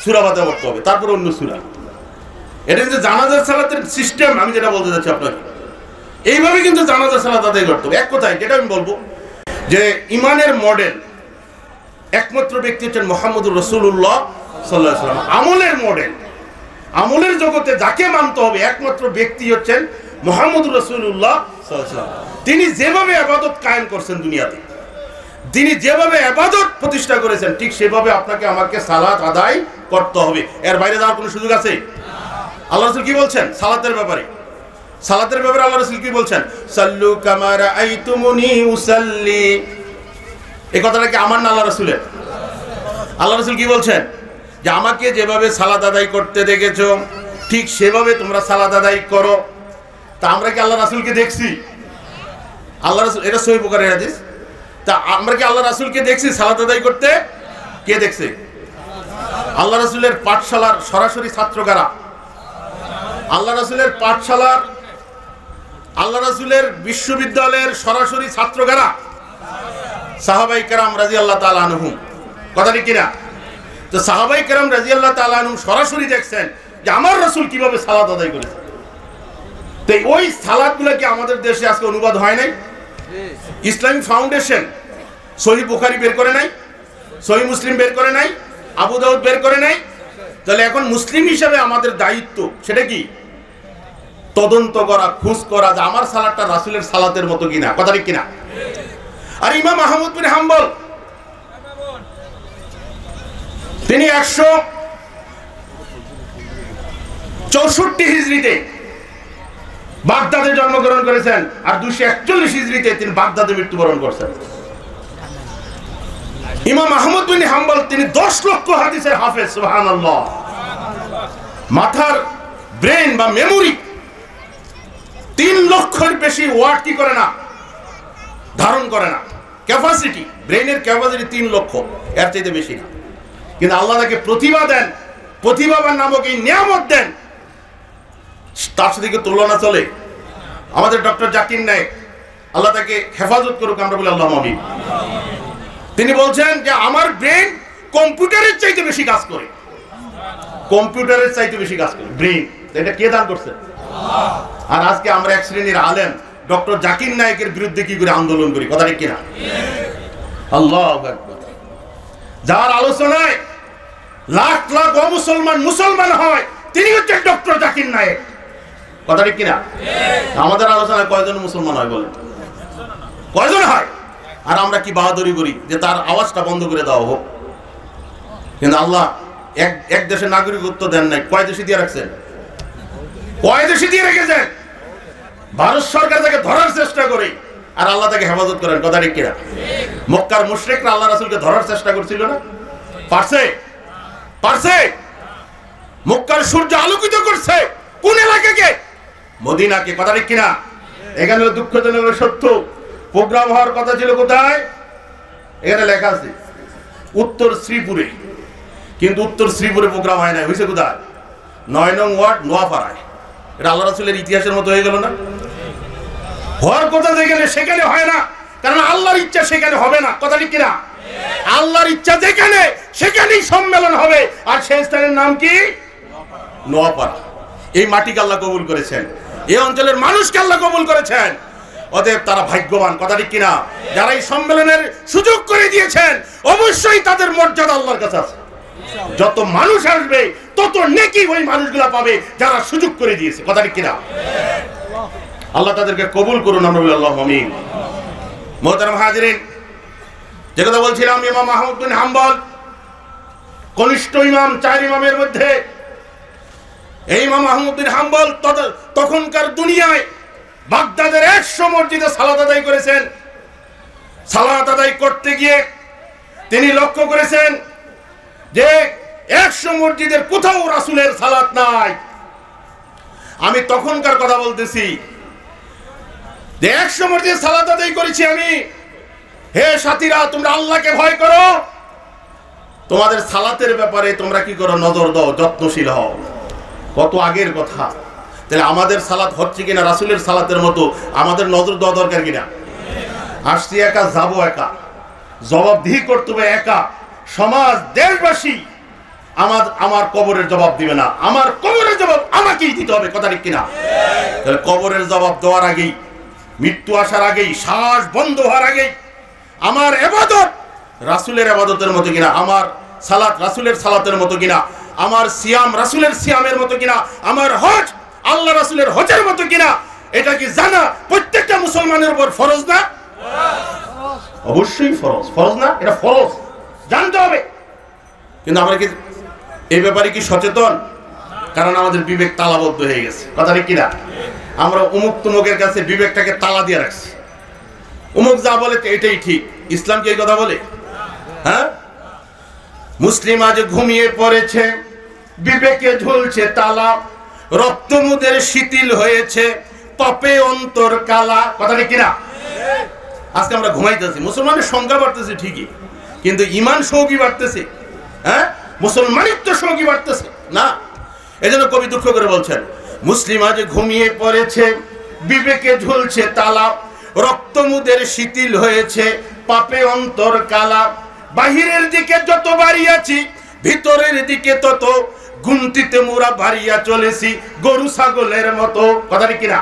সুরা ফাতিহা পড়তে হবে, তারপর অন্য সুরা। এটা কিন্তু জানাজার সালাতের সিস্টেম আমি যেটা বলতে চাচ্ছি আপনাকে। এইভাবে কিন্তু জানাজার সালাত আদায় করতে হবে। এক কথায়, যেটা আমি বলব যে ইমানের মডেল একমাত্র ব্যক্তি হচ্ছেন মোহাম্মদুর রসুল্লাহ সাল্লাহ সাল্লাম আমলের মডেল আমলের জগতে যাকে মানতে হবে, একমাত্র ব্যক্তি হচ্ছেন মোহাম্মদ রসুল্লাহ সাল্লাম তিনি যেভাবে আবাদত কায়েম করছেন দুনিয়াতে তিনি যেভাবে আবাদত প্রতিষ্ঠা করেছেন, ঠিক সেভাবে আপনাকে আমাকে সালাত আদায় করতে হবে। এর বাইরে যাওয়ার কোনো সুযোগ আছে? আল্লাহ রসুল কি বলছেন? সালাতের ব্যাপারে। সালাতের ব্যাপারে আল্লাহ রসুল কি বলছেন? সাল্লু কামারা আইতুমুনি উসাল্লি। এই কথাটা কি আমার না আল্লাহ রসুলের? আল্লাহ রসুল কি বলছেন? যে আমাকে যেভাবে সালাদ আদায় করতে দেখেছ, ঠিক সেভাবে তোমরা সালাদ আদায় করো। তা আমরা কি আল্লাহ রাসুলকে দেখছি? আল্লাহ রাসুল, এটা সহি প্রকারের হাদিস। তা আমরা কি আল্লাহ রাসুলকে দেখছি সালাদ আদায় করতে? কে দেখছে? আল্লাহ রাসুলের পাঠশালার সরাসরি ছাত্র কারা? আল্লাহ রাসুলের পাঠশালার, আল্লাহ রাসুলের বিশ্ববিদ্যালয়ের সরাসরি ছাত্র কারা? সাহাবাই কারাম রাজি আল্লাহ তালা আনহুম কথাটি কিনা তো সাহাবাই কেরাম রাজি আল্লাহ তালু সরাসরি দেখছেন যে আমার রসুল কীভাবে সালাদ আদায় করেছে। তো ওই সালাদগুলো কি আমাদের দেশে আজকে অনুবাদ হয় নাই? ইসলামিক ফাউন্ডেশন সহি বুখারি বের করে নাই, সহি মুসলিম বের করে নাই, আবু দাউদ বের করে নাই। তাহলে এখন মুসলিম হিসাবে আমাদের দায়িত্ব সেটা কি? তদন্ত করা, খুঁজ করা, যে আমার সালাদটা রাসুলের সালাতের মতো কিনা কথাটি কিনা? আর ইমাম মাহমুদ বিন হাম্বল, তিনি একশো চৌষট্টি হিজড়িতে বাগদাদে জন্মগ্রহণ করেছেন আর দুশো একচল্লিশ হিজড়িতে তিনি বাগদাদে মৃত্যুবরণ করছেন। ইমাম আহমদ বিন তিনি দশ লক্ষ হাদিসের হাফেজ সুহান মাথার ব্রেন বা মেমোরি তিন লক্ষের বেশি ওয়ার্ড কি করে না, ধারণ করে না। ক্যাপাসিটি ব্রেনের ক্যাপাসিটি তিন লক্ষ, এর চাইতে বেশি না। কিন্তু আল্লাহ তাকে প্রতিভা দেন, প্রতিভাবান নামক এই নিয়ামত দেন তার সাথে তুলনা চলে? আমাদের ডক্টর জাকির নায়ক, আল্লাহ তাকে হেফাজত করুক, আমরা বলি আল্লাহ মামি তিনি বলছেন যে, আমার ব্রেন কম্পিউটারের চাইতে বেশি কাজ করে। কম্পিউটারের চাইতে বেশি কাজ করে। ব্রেন। এটা কে দান করছে? আর আজকে আমরা এক শ্রেণির আলেম, ডক্টর জাকির নায়কের বিরুদ্ধে কি করে আন্দোলন করি? কথা ঠিক কিনা? আল্লাহ যার আলোচনায় লাখ লাখ অমুসলমান মুসলমান হয়, তিনি হচ্ছেন ডক্টর জাকির নায়ক। কথা ঠিক কিনা? আমাদের আলোচনায় কয়জন মুসলমান হয় বলেন? কয়জন হয়? আর আমরা কি বাহাদুরি করি যে তার আওয়াজটা বন্ধ করে দেওয়া হোক? কিন্তু আল্লাহ এক এক দেশের নাগরিকত্ব দেন নাই। কয় দেশে দিয়ে রাখছেন? কয় দেশে দিয়ে রেখেছেন? ভারত সরকার তাকে ধরার চেষ্টা করে, আর আল্লাহ তাকে হেফাজত করেন। কথা ঠিক কিনা? মক্কার মুশরিকরা আল্লাহ রাসুলকে ধরার চেষ্টা করছিল না? পারছে? পারছে? মক্কার সূর্য আলোকিত করছে। কোন এলাকাকে? মদিনাকে কথা ঠিক কিনা? এখানে দুঃখজনক সত্য। প্রোগ্রাম হওয়ার কথা ছিল কোথায়? এখানে লেখা আছে, উত্তর শ্রীপুরে। কিন্তু উত্তর শ্রীপুরে প্রোগ্রাম হয় না হয়েছে কোথায়? নয় নং ওয়ার্ড, নোয়াপাড়ায়। এটা আল্লাহ রাসুলের ইতিহাসের মতো হয়ে গেল না? হওয়ার কথা যেখানে, সেখানে হয় না। কারণ আল্লাহর ইচ্ছা সেখানে হবে না। কথা ঠিক কিনা? আল্লাহর ইচ্ছা যেখানে, সেখানেই সম্মেলন হবে। আর সেই স্থানের নাম কি? নোয়াপাড়া। এই মাটিকে আল্লাহ কবুল করেছেন। এই অঞ্চলের মানুষকে আল্লাহ কবুল করেছেন। অতএব তারা ভাগ্যবান, কথা ঠিক কিনা? যারা এই সম্মেলনের সুযোগ করে দিয়েছেন, অবশ্যই তাদের মর্যাদা আল্লাহর কাছে আছে। যত মানুষ আসবে, তত নেকি ওই মানুষগুলা পাবে যারা সুযোগ করে দিয়েছে। কথা ঠিক কিনা? আল্লাহ তাদেরকে কবুল করুন, আমরা আল্লাহ আমিন। মোহতারাম হাজিরিন, যে কথা বলছিলাম ইমাম মাহমুদ বিন হাম্বল, কনিষ্ঠ ইমাম, চার ইমামের মধ্যে এই ইমাম মাহমুদ হাম্বল তখনকার দুনিয়ায় বাগদাদের একশো মসজিদে সালাত আদায় করেছেন। সালাত আদায় করতে গিয়ে তিনি লক্ষ্য করেছেন যে একশো মসজিদের কোথাও রাসুলের সালাত নাই। আমি তখনকার কথা বলতেছি যে একশো মসজিদ সালাত আদায় করেছি আমি। হে সাথীরা, তোমরা আল্লাহকে ভয় করো। তোমাদের সালাতের ব্যাপারে তোমরা কি করো? নজর দাও, যত্নশীল হও। কত আগের কথা। তাহলে আমাদের সালাত হচ্ছে কিনা, রাসুলের সালাতের মতো আমাদের নজর দেওয়া দরকার কিনা? আসছি একা, যাব একা। জবাবদিহি করতে হবে একা। সমাজ, দেশবাসী আমার আমার কবরের জবাব দিবে না। আমার কবরের জবাব আমাকেই দিতে হবে, কথা ঠিক কিনা? তাহলে কবরের জবাব দেওয়ার আগেই, মৃত্যু আসার আগেই, শ্বাস বন্ধ হওয়ার আগেই, আমার এবাদত রাসুলের আবাদতের মতো কিনা? আমার সালাত রাসুলের সালাতের মতো কিনা? আমার সিয়াম রাসুলের সিয়ামের মতো কিনা, আমার হজ আল্লাহ রাসুলের হজের মতো কিনা, এটা কি জানা? প্রত্যেকটা মুসলমানের উপর ফরজ না? অবশ্যই ফরজ। ফরজ না? এটা ফরজ। জানতে হবে। কিন্তু আমরা কি এই ব্যাপারে কি সচেতন? কারণ আমাদের বিবেক তালাবদ্ধ হয়ে গেছে। কথাটা কিনা আমরা উমুক তুমুকের কাছে বিবেকটাকে তালা দিয়ে রাখছি। উমুক যা বলে এটাই ঠিক। ইসলাম কি এই কথা বলে? হ্যাঁ? মুসলিম আজ ঘুমিয়ে পড়েছে, বিবেকে ঝুলছে তালা, রক্তমুদের শিথিল হয়েছে পাপে অন্তর কালা। কথাটা কিনা? আজকে আমরা ঘুমাইতেছি, মুসলমানের সংখ্যা বাড়তেছে ঠিকই, কিন্তু ইমান সৌকি বাড়তেছে হ্যাঁ? মুসলমানিত্ব সৌকি বাড়তেছে, না? এজন্য কবি দুঃখ করে বলছেন, মুসলিম আজ ঘুমিয়ে পড়েছে, বিবেকে ঝুলছে তালা, রক্তমুদের শিথিল হয়েছে, পাপে অন্তর কালা। বাহিরের দিকে যত বাড়িয়াছি, ভিতরের দিকে তত গুমটিতে মোরা বাড়িয়া চলেছি, গরু ছাগলের মতো। কথাটি কিনা?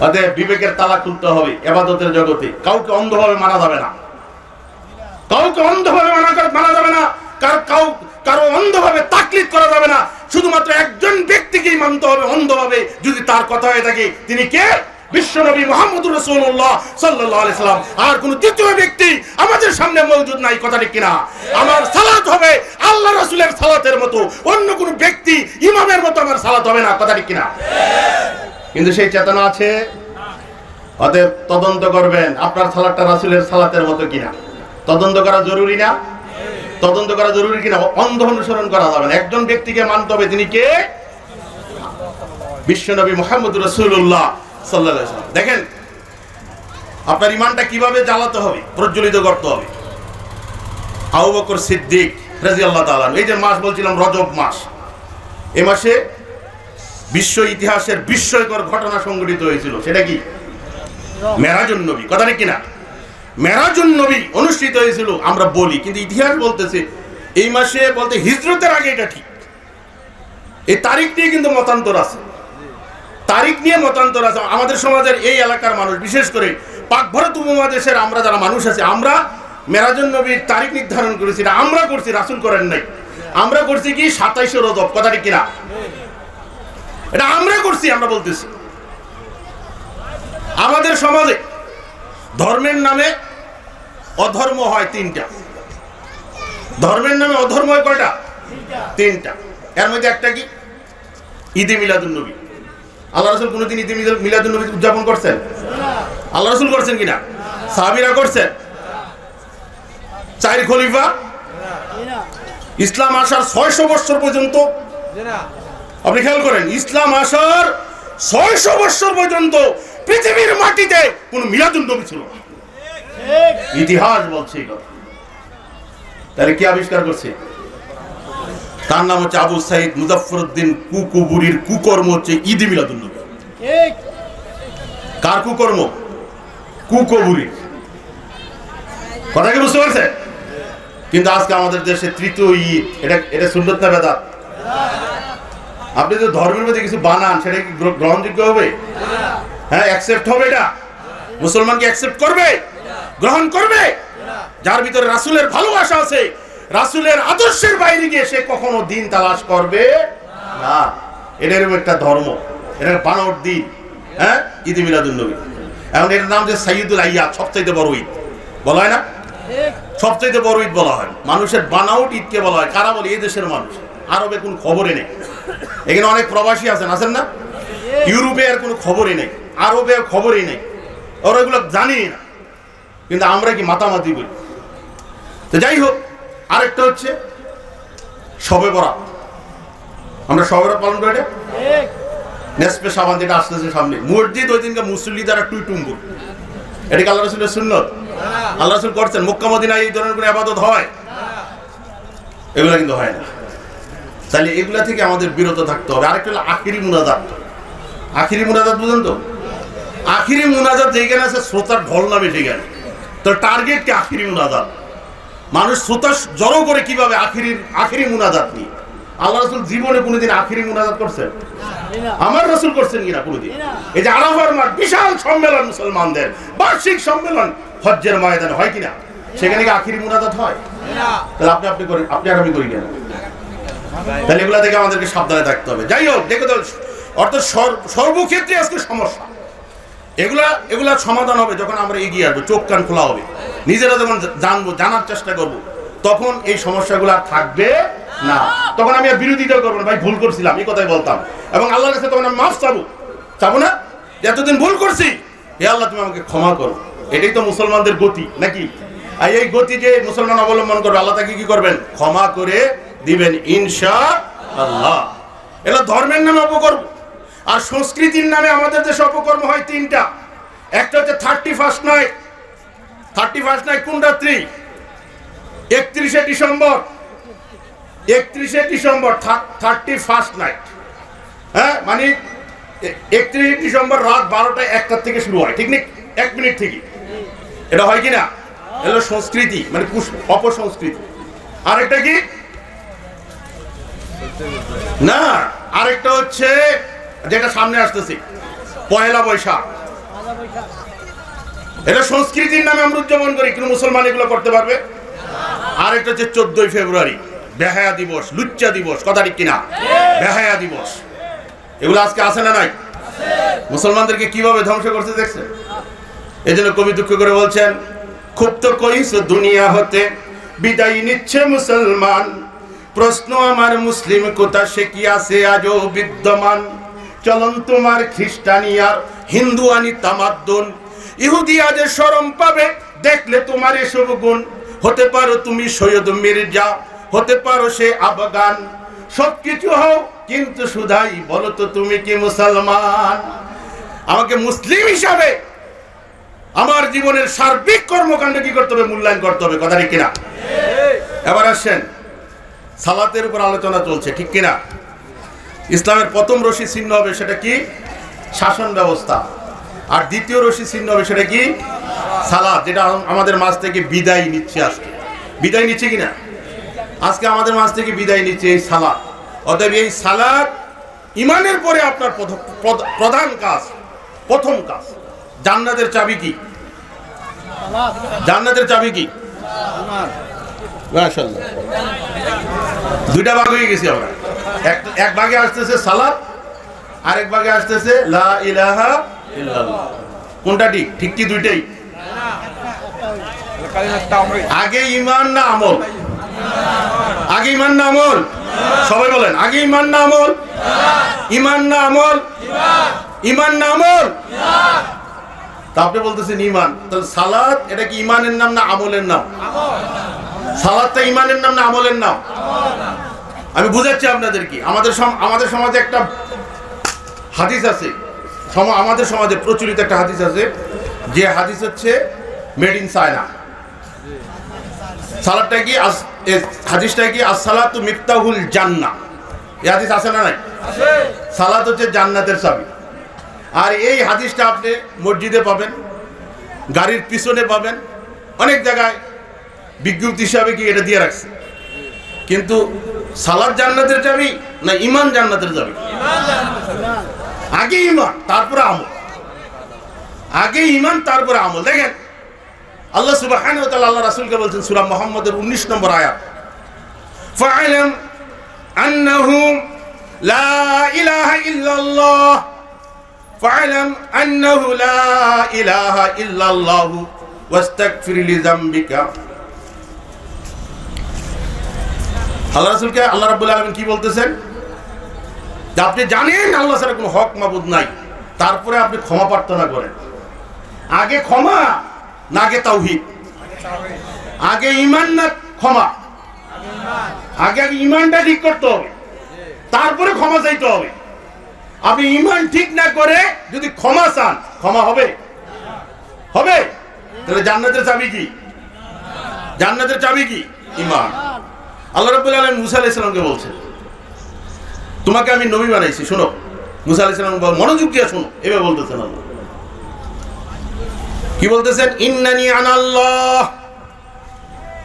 অতএব বিবেকের তালা খুলতে হবে এবাদতের জগতে। কাউকে অন্ধভাবে মানা যাবে না। কাউকে অন্ধভাবে মানা মানা যাবে না। কার কাউ কারও অন্ধভাবে তাকলিদ করা যাবে না। শুধুমাত্র একজন ব্যক্তিকেই মানতে হবে অন্ধভাবে। যদি তার কথা হয়ে থাকে, তিনি কে? বিশ্বনবী আর কোন ব্যক্তি আমাদের সামনে মৌজুদ নাই কিনা? আমার সালাত হবে আল্লাহ সালাতের মতো। অন্য কোন ব্যক্তি ইমামের মতো আমার সালাত হবে না কিনা? কিন্তু সেই চেতনা আছে? অতএব তদন্ত করবেন, আপনার সালাদটা রাসুলের সালাতের মতো কিনা? তদন্ত করা জরুরি না? তদন্ত করা জরুরি কিনা? অন্ধ অনুসরণ করা যাবে না। একজন ব্যক্তিকে মানতে হবে, তিনি কে? বিশ্বনবী মোহাম্মদ রসুল্লাহ সাল্লাহ দেখেন আপনার ইমানটা কীভাবে জ্বালাতে হবে প্রজ্বলিত করতে হবে। আবু বকর সিদ্দিক রাজি আল্লাহ তালান এই যে মাস বলছিলাম রজব মাস। এ মাসে বিশ্ব ইতিহাসের বিস্ময়কর ঘটনা সংঘটিত হয়েছিল। সেটা কি? মেরাজুন নবী কথা ঠিক কিনা? মেরাজুন নবী অনুষ্ঠিত হয়েছিল আমরা বলি কিন্তু ইতিহাস বলতেছে এই মাসে বলতে হিজরতের আগে এটা ঠিক। এই তারিখ নিয়ে কিন্তু মতান্তর আছে। তারিখ নিয়ে মতান্তর আছে। আমাদের সমাজের এই এলাকার মানুষ, বিশেষ করে পাক ভারত উপমহাদেশের আমরা যারা মানুষ আছে, আমরা মেরাজুন নবীর তারিখ নির্ধারণ করেছি না আমরা করছি, রাসুল করেন নাই। আমরা করছি কি? সাতাইশে রজব কথাটি কিনা? এটা আমরা করছি, আমরা বলতেছি। আমাদের সমাজে ধর্মের নামে অধর্ম হয় তিনটা। ধর্মের নামে অধর্ম হয় কয়টা? তিনটা। এর মধ্যে একটা কি? ঈদে মিলাদুল নবী। আল্লাহ রসুল কোনোদিন ঈদে মিলাদুল নবী উদযাপন করছেন? আল্লাহ রসুল করছেন কিনা? সাহাবিরা করছেন? চার খলিফা? ইসলাম আসার ছয়শো বছর পর্যন্ত আপনি খেয়াল করেন, ইসলাম আসার ছয়শো বছর পর্যন্ত পৃথিবীর মাটিতে কোন মিলাদুল নবী ছিল ইতিহাস বলছে তাহলে কি আবিষ্কার করছে? তার নাম হচ্ছে আবু সাইদ মুজাফরউদ্দিন কুকুবুরির কুকর্ম হচ্ছে ঈদি মিলাদুল নবী। কার কুকর্ম? কুকবুরির। কথা কি বুঝতে পারছেন? কিন্তু আজকে আমাদের দেশে তৃতীয় ঈদ এটা এটা সুন্নত না বেদাত? আপনি যদি ধর্মের মধ্যে কিছু বানান সেটা কি গ্রহণযোগ্য হবে? হ্যাঁ অ্যাকসেপ্ট হবে এটা। মুসলমান কি অ্যাকসেপ্ট করবে? গ্রহণ করবে? যার ভিতরে রাসূলের ভালোবাসা আছে রাসূলের আদর্শের বাইরে গিয়ে সে কখনো দিন তালাশ করবে না। এটা এরকম একটা ধর্ম এটা বানর দিন হ্যাঁ? ঈদ মিলাদুল নবী। এখন এটার নাম যে সাইয়দুল আইয়া সবচাইতে বড় ঈদ। বলা হয় না? সবচাইতে বড় ঈদ বলা হয়। মানুষের বানাউট ঈদকে বলা হয়। কারা বলে? এই দেশের মানুষ। আরবে কোনো খবরই নেই। এখানে অনেক প্রবাসী আছেন আছেন না? ইউরোপে আর কোনো খবরই নেই। আরবে আর খবরই নেই। ওরা এগুলো জানি না। কিন্তু আমরা কি মাতামাতি বলি? তো যাই হোক আরেকটা হচ্ছে সবে বরাত। আমরা সবে পালন করি এটা? নেসপে সাবান যেটা আসতেছে সামনে। মসজিদ ওই দিনকে মুসল্লি দ্বারা টুই টুম্বুর। এটা কি আল্লাহ রসুলের সুন্নত? আল্লাহ রসুল করছেন। মক্কা মদিনায় এই ধরনের কোনো আবাদত হয়? এগুলো কিন্তু হয় না। তাহলে এগুলা থেকে আমাদের বিরত থাকতে হবে। আরেকটা হলো আখিরি মুনাজাত। আখিরি মুনাজাত বুঝলেন তো? আখিরি মুনাজাত যেখানে আছে শ্রোতার ঢল নামে সেখানে তো টার্গেট কি আখিরি মুনাজাত? মানুষ শ্রোতা জড়ো করে কীভাবে আখিরি আখিরি মুনাজাত নিয়ে? আল্লাহ রসুল জীবনে কোনোদিন আখিরি মুনাজাত করছেন? আমার রসুল করছেন কিনা কোনোদিন? এই যে আরাফার মাঠ বিশাল সম্মেলন মুসলমানদের বার্ষিক সম্মেলন হজ্জের ময়দানে হয় কিনা? সেখানে কি আখিরি মুনাজাত হয়? তাহলে আপনি আপনি করেন আপনি আর আমি করি কেন? তাহলে এগুলা থেকে আমাদেরকে সাবধানে থাকতে হবে। যাই হোক দেখো অর্থাৎ সর- সর্বক্ষেত্রে আজকে সমস্যা। এগুলা এগুলা সমাধান হবে যখন আমরা এগিয়ে আসব, চোখ কান খোলা হবে। নিজেরা যখন জানব, জানার চেষ্টা করব, তখন এই সমস্যাগুলো আর থাকবে না। তখন আমি বিরোধিতা করব না। ভাই, ভুল করছিলাম, এই কথাই বলতাম। এবং আল্লাহর কাছে তখন আমি মাফ চাবো। চাবো না? এতদিন ভুল করছি। হে আল্লাহ, তুমি আমাকে ক্ষমা করো। এটাই তো মুসলমানদের গতি, নাকি? আর এই গতি যে মুসলমান অবলম্বন করবে, আল্লাহ তাকে কি করবেন? ক্ষমা করে দিবেন ইনশা আল্লাহ এটা ধর্মের নামে অপকর্ম। আর সংস্কৃতির নামে আমাদের দেশে অপকর্ম হয় তিনটা। একটা হচ্ছে thirty first night thirty first night কোন রাত্রি একত্রিশে ডিসেম্বর। একত্রিশে ডিসেম্বর থার্টি ফার্স্ট নাইট। হ্যাঁ মানে একত্রিশে ডিসেম্বর রাত বারোটায় একটার থেকে শুরু হয়। ঠিক নেই এক মিনিট থেকে এটা হয় কি না? এগুলো সংস্কৃতি মানে অপসংস্কৃতি। আরেকটা কি? না, আরেকটা হচ্ছে যেটা সামনে আসতেছে। পয়লা বৈশাখ। এটা সংস্কৃতির নামে আমরা উদযাপন করি, কিন্তু মুসলমান এগুলো করতে পারবে? আরেকটা হচ্ছে চোদ্দই ফেব্রুয়ারি, বেহায়া দিবস, লুচ্চা দিবস, কথা ঠিক কিনা? বেহায়া দিবস। এগুলো আজকে আসে না নাই? মুসলমানদেরকে কীভাবে ধ্বংস করতে দেখছে এই জন্য কবি দুঃখ করে বলছেন, খুব তো কইস দুনিয়া হতে, বিদায় নিচ্ছে মুসলমান। প্রশ্ন আমার মুসলিম কোথা, সে কি আছে আজও বিদ্যমান? চলন তোমার খ্রিস্টানিয়ার হিন্দু আনি তামাদ্দন। ইহুদি আজ শরম পাবে, দেখলে তোমার এসব গুণ। হতে পারো তুমি সৈয়দ মির্জা, হতে পারো সে আফগান। সবকিছু হও, কিন্তু শুধাই বলো তো তুমি কি মুসলমান? আমাকে মুসলিম হিসাবে আমার জীবনের সার্বিক কর্মকাণ্ড কি করতে হবে, মূল্যায়ন করতে হবে, কথা ঠিক কিনা? এবার আসছেন সালাতের উপর আলোচনা চলছে, ঠিক কিনা? ইসলামের প্রথম রশি চিহ্ন হবে সেটা কি? শাসন ব্যবস্থা। আর দ্বিতীয় রশি চিহ্ন হবে সেটা কি? সালাদ, যেটা আমাদের মাঝ থেকে বিদায় নিচ্ছে আজকে। বিদায় নিচ্ছে কিনা? আজকে আমাদের মাঝ থেকে বিদায় নিচ্ছে এই সালাদ। অতএব এই সালাদ ইমানের পরে আপনার প্রধান কাজ, প্রথম কাজ। জান্নাতের চাবি কি? জান্নাতের চাবি কি? দুইটা ভাগ হয়ে গেছি আমরা। এক এক ভাগে আসতেছে সালাদ, আরেক ভাগে আসতেছে লা কোনটা ঠিক? ঠিক কি দুইটাই? আগে ইমান না আমল? আগে ইমান না আমল? সবাই বলেন, আগে ইমান না আমল? ইমান না আমল? ইমান না আমল? তা আপনি বলতেছেন ইমান তাহলে সালাদ, এটা কি ইমানের নাম না আমলের নাম? সালাদটা ইমানের নাম না আমলের নাম? আমি বুঝাচ্ছি আপনাদের কি আমাদের আমাদের সমাজে একটা হাদিস আছে। সম- আমাদের সমাজে প্রচলিত একটা হাদিস আছে যে হাদিস হচ্ছে মেড ইন চায়না। সালাদটা কি হাদিসটা কি আসসালাতু মিফতাহুল জান্না এই হাদিস আছে না নাই? সালাত হচ্ছে জান্নাতের চাবি। আর এই হাদিসটা আপনি মসজিদে পাবেন গাড়ির পিছনে পাবেন অনেক জায়গায় বিজ্ঞপ্তি হিসাবে কি এটা দিয়ে রাখছে? কিন্তু সালাদ জান্নাতের চাবি না ইমান জান্নাতের চাবি? আগে ইমান তারপরে আমল। আগে ইমান তারপরে আমল। দেখেন, আল্লাহ সুবহানাহু ওয়া তাআলা আল্লাহ রাসূলকে বলছেন, সূরা মুহাম্মদের 19 নম্বর আয়াত। ফা'লাম আন্নাহু লা ইলাহা ইল্লাল্লাহ। ফা'লাম আন্নাহু লা ইলাহা ইল্লাল্লাহ। ওয়াস্তাগফির লিযামবিকা আল্লাহ রাসূলকে আল্লাহ রাব্বুল আলামিন কি বলতেছেন? আপনি জানেন আল্লাহ ছাড়া কোনো হক মাবুদ নাই। তারপরে আপনি ক্ষমা প্রার্থনা করেন। আগে ক্ষমা, না আগে তাওহীদ। আগে ইমান না ক্ষমা। আগে আগে ইমানটা ঠিক করতে হবে। তারপরে ক্ষমা চাইতে হবে। আপনি ইমান ঠিক না করে যদি ক্ষমা চান, ক্ষমা হবে। হবে? তাহলে জান্নাতের চাবি কি? জান্নাতের চাবি কি? ইমান আল্লাহ রাব্বুল আলামিন মুসা আলাইহিস সালামকে বলছেন তোমাকে আমি নবী বানাইছি, শোনো। মুসা আলাইহিস সালাম বল- মনোযোগ দিয়ে শোনো। এভাবে বলতেছেন আল্লাহ। কি বলতেছেন? ইন্নানি আনাল্লাহ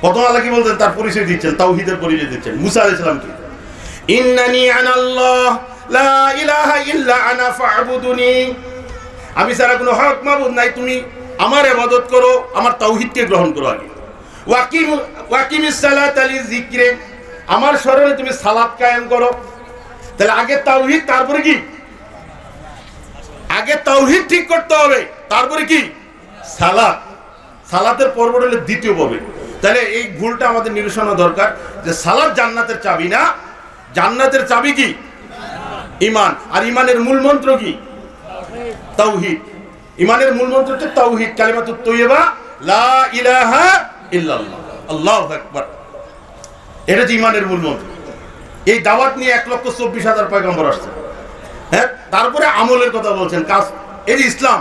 প্রথম আল্লাহ কি বলতেন তার পরিচয় দিচ্ছেন, তাওহীদের পরিচয় দিচ্ছেন। মুসা আলাইহিস সালামকে ইন্নানি আনাল্লাহ লা ইলাহা ইল্লা আনা ফা'বুদুনি। আমি ছাড়া কোনো হক মাবুদ নাই, তুমি আমার ইবাদত করো, আমার তাওহীদকে গ্রহণ করো আগে। ওয়াকিম আমার স্মরণে তুমি সালাত কায়েম করো। তাহলে আগে তাওহিদ, তারপরে কি? আগে তাওহিদ ঠিক করতে হবে, তারপরে কি? সালাত। সালাতের পর্ব হলো দ্বিতীয় পর্বে। তাহলে এই ভুলটা আমাদের নিরসনা দরকার, যে সালাত জান্নাতের চাবি না। জান্নাতের চাবি কি? ইমান। আর ইমানের মূল মন্ত্র কি? তাওহীদ। ইমানের মূল মন্ত্র হচ্ছে তাওহীদ, কালিমাতুত তৈয়বা, লা ইলাহা আল্লাহু এটা মূল এই দাওয়াত নিয়ে এক চব্বিশ হাজার আসছে। হ্যাঁ? তারপরে আমলের কথা বলছেন, কাজ এই যে ইসলাম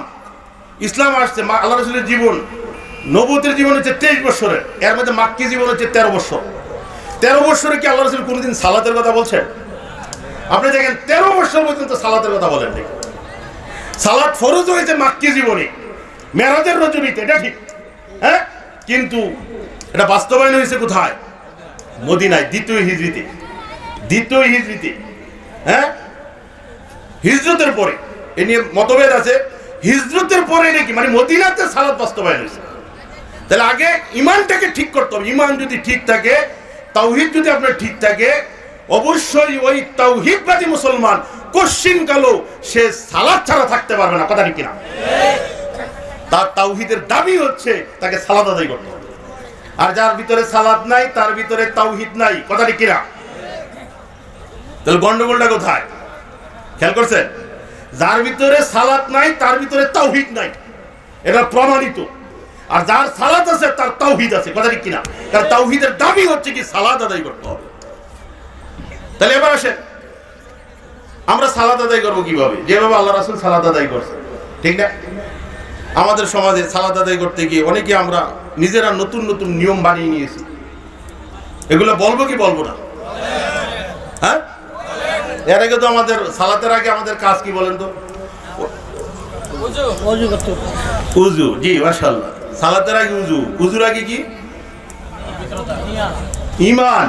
ইসলাম আসছে আল্লাহ রসুলের জীবন নবতের জীবন হচ্ছে তেইশ বছরের এর মধ্যে মাক্কি জীবন হচ্ছে তেরো বছর তেরো বছরে কি আল্লাহ রসুল কোনোদিন সালাতের কথা বলছেন? আপনি দেখেন, তেরো বছর পর্যন্ত সালাতের কথা বলেন দেখেন। সালাত ফরজ হয়েছে মাক্কি জীবনে। মেরাজের রজনীতে, এটা ঠিক। হ্যাঁ? কিন্তু এটা বাস্তবায়ন হয়েছে কোথায়? মদিনায়, দ্বিতীয় হিজড়িতে দ্বিতীয় হিজড়িতে হ্যাঁ? হিজরতের পরে। এ নিয়ে মতভেদ আছে। হিজরতের পরে নাকি মানে মদিনাতে সালাদ বাস্তবায়ন হয়েছে। তাহলে আগে ইমানটাকে ঠিক করতে হবে। ইমান যদি ঠিক থাকে, তাওহিদ যদি আপনার ঠিক থাকে, অবশ্যই ওই তাওহিদবাদী মুসলমান কশ্চিন কালো সে সালাদ ছাড়া থাকতে পারবে না। কথা ঠিক কিনা? তার তাওহিদের দাবি হচ্ছে তাকে সালাদ আদায় করতে হবে। আর যার ভিতরে সালাদ নাই, তার ভিতরে তাওহিদ নাই। কথা ঠিক কিনা তাহলে গন্ডগোলটা কোথায়? খেয়াল করছেন? যার ভিতরে সালাত নাই, তার ভিতরে তাওহিদ নাই। এটা প্রমাণিত। আর যার সালাত আছে, তার তাওহিদ আছে। কথা ঠিক কিনা কারণ তাওহিদের দাবি হচ্ছে কি, সালাত আদায় করতে হবে। তাহলে এবার আসেন। আমরা সালাত আদায় করব কীভাবে? যেভাবে আল্লাহ রাসুল সালাত আদায় করছে ঠিক না? আমাদের সমাজে সালাত আদায় করতে গিয়ে অনেকে আমরা নিজেরা নতুন নতুন নিয়ম বানিয়ে নিয়েছি। এগুলো বলব কি বলব না? হ্যাঁ? এর আগে তো আমাদের সালাতের আগে আমাদের কাজ কি বলেন তো? উজু, জি, মাশাআল্লাহ। সালাতের আগে উজু। উজুর আগে কি? ইমান।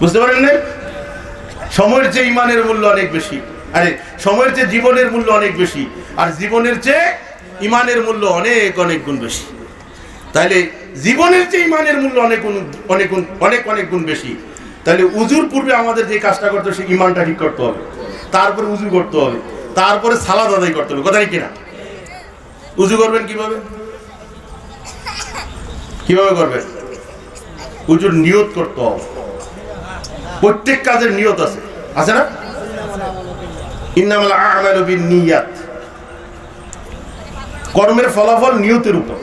বুঝতে পারেন না সময়ের চেয়ে ইমানের মূল্য অনেক বেশি। আরে, সময়ের চেয়ে জীবনের মূল্য অনেক বেশি। আর জীবনের চেয়ে ইমানের মূল্য অনেক অনেক গুণ বেশি। তাহলে জীবনের চেয়ে ইমানের মূল্য অনেক গুণ অনেক গুণ, অনেক অনেক গুণ বেশি। তাহলে উজুর পূর্বে আমাদের যে কাজটা করতে হবে সে ইমানটা ঠিক করতে হবে। তারপরে উজু করতে হবে। তারপরে সালাদ আদায় করতে হবে। কোথায় কিনা? উজু করবেন কীভাবে? কীভাবে করবেন? উজুর নিয়ত করতে হবে। প্রত্যেক কাজের নিয়ত আছে। আছে না? ইন্নামাল আ'মালু বিন্নিয়াত কর্মের ফলাফল নিয়তের উপর।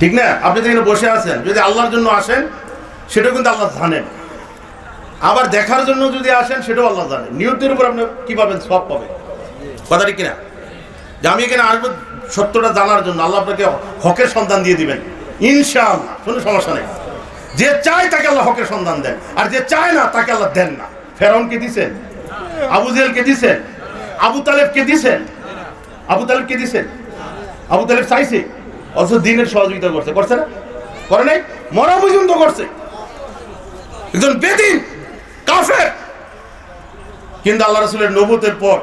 ঠিক না? আপনি যেখানে বসে আছেন, যদি আল্লাহর জন্য আসেন, সেটাও কিন্তু আল্লাহ জানেন। আবার দেখার জন্য যদি আসেন, সেটাও আল্লাহ জানেন। নিয়তের উপর আপনি কি পাবেন? সব পাবেন। কথা ঠিক কিনা? যে আমি এখানে আসব সত্যটা জানার জন্য, আল্লাহ আপনাকে হকের সন্ধান দিয়ে দিবেন। ইনশাআল্লাহ, কোনো সমস্যা নেই। যে চায় তাকে আল্লাহ হকের সন্ধান দেন, আর যে চায় না, তাকে আল্লাহ দেন না। ফেরাউনকে দিছেন? আবু জেলকে দিছেন? আবু তালেবকে দিছেন? আবু তালেবকে দিছেন? আবু তালেব চাইছে অথচ দিনের সহযোগিতা করছে। করছে না? করে নাই? মরা পর্যন্ত করছে। একজন বেদিন কাফের। কিন্তু আল্লাহ রসুলের নবতের পর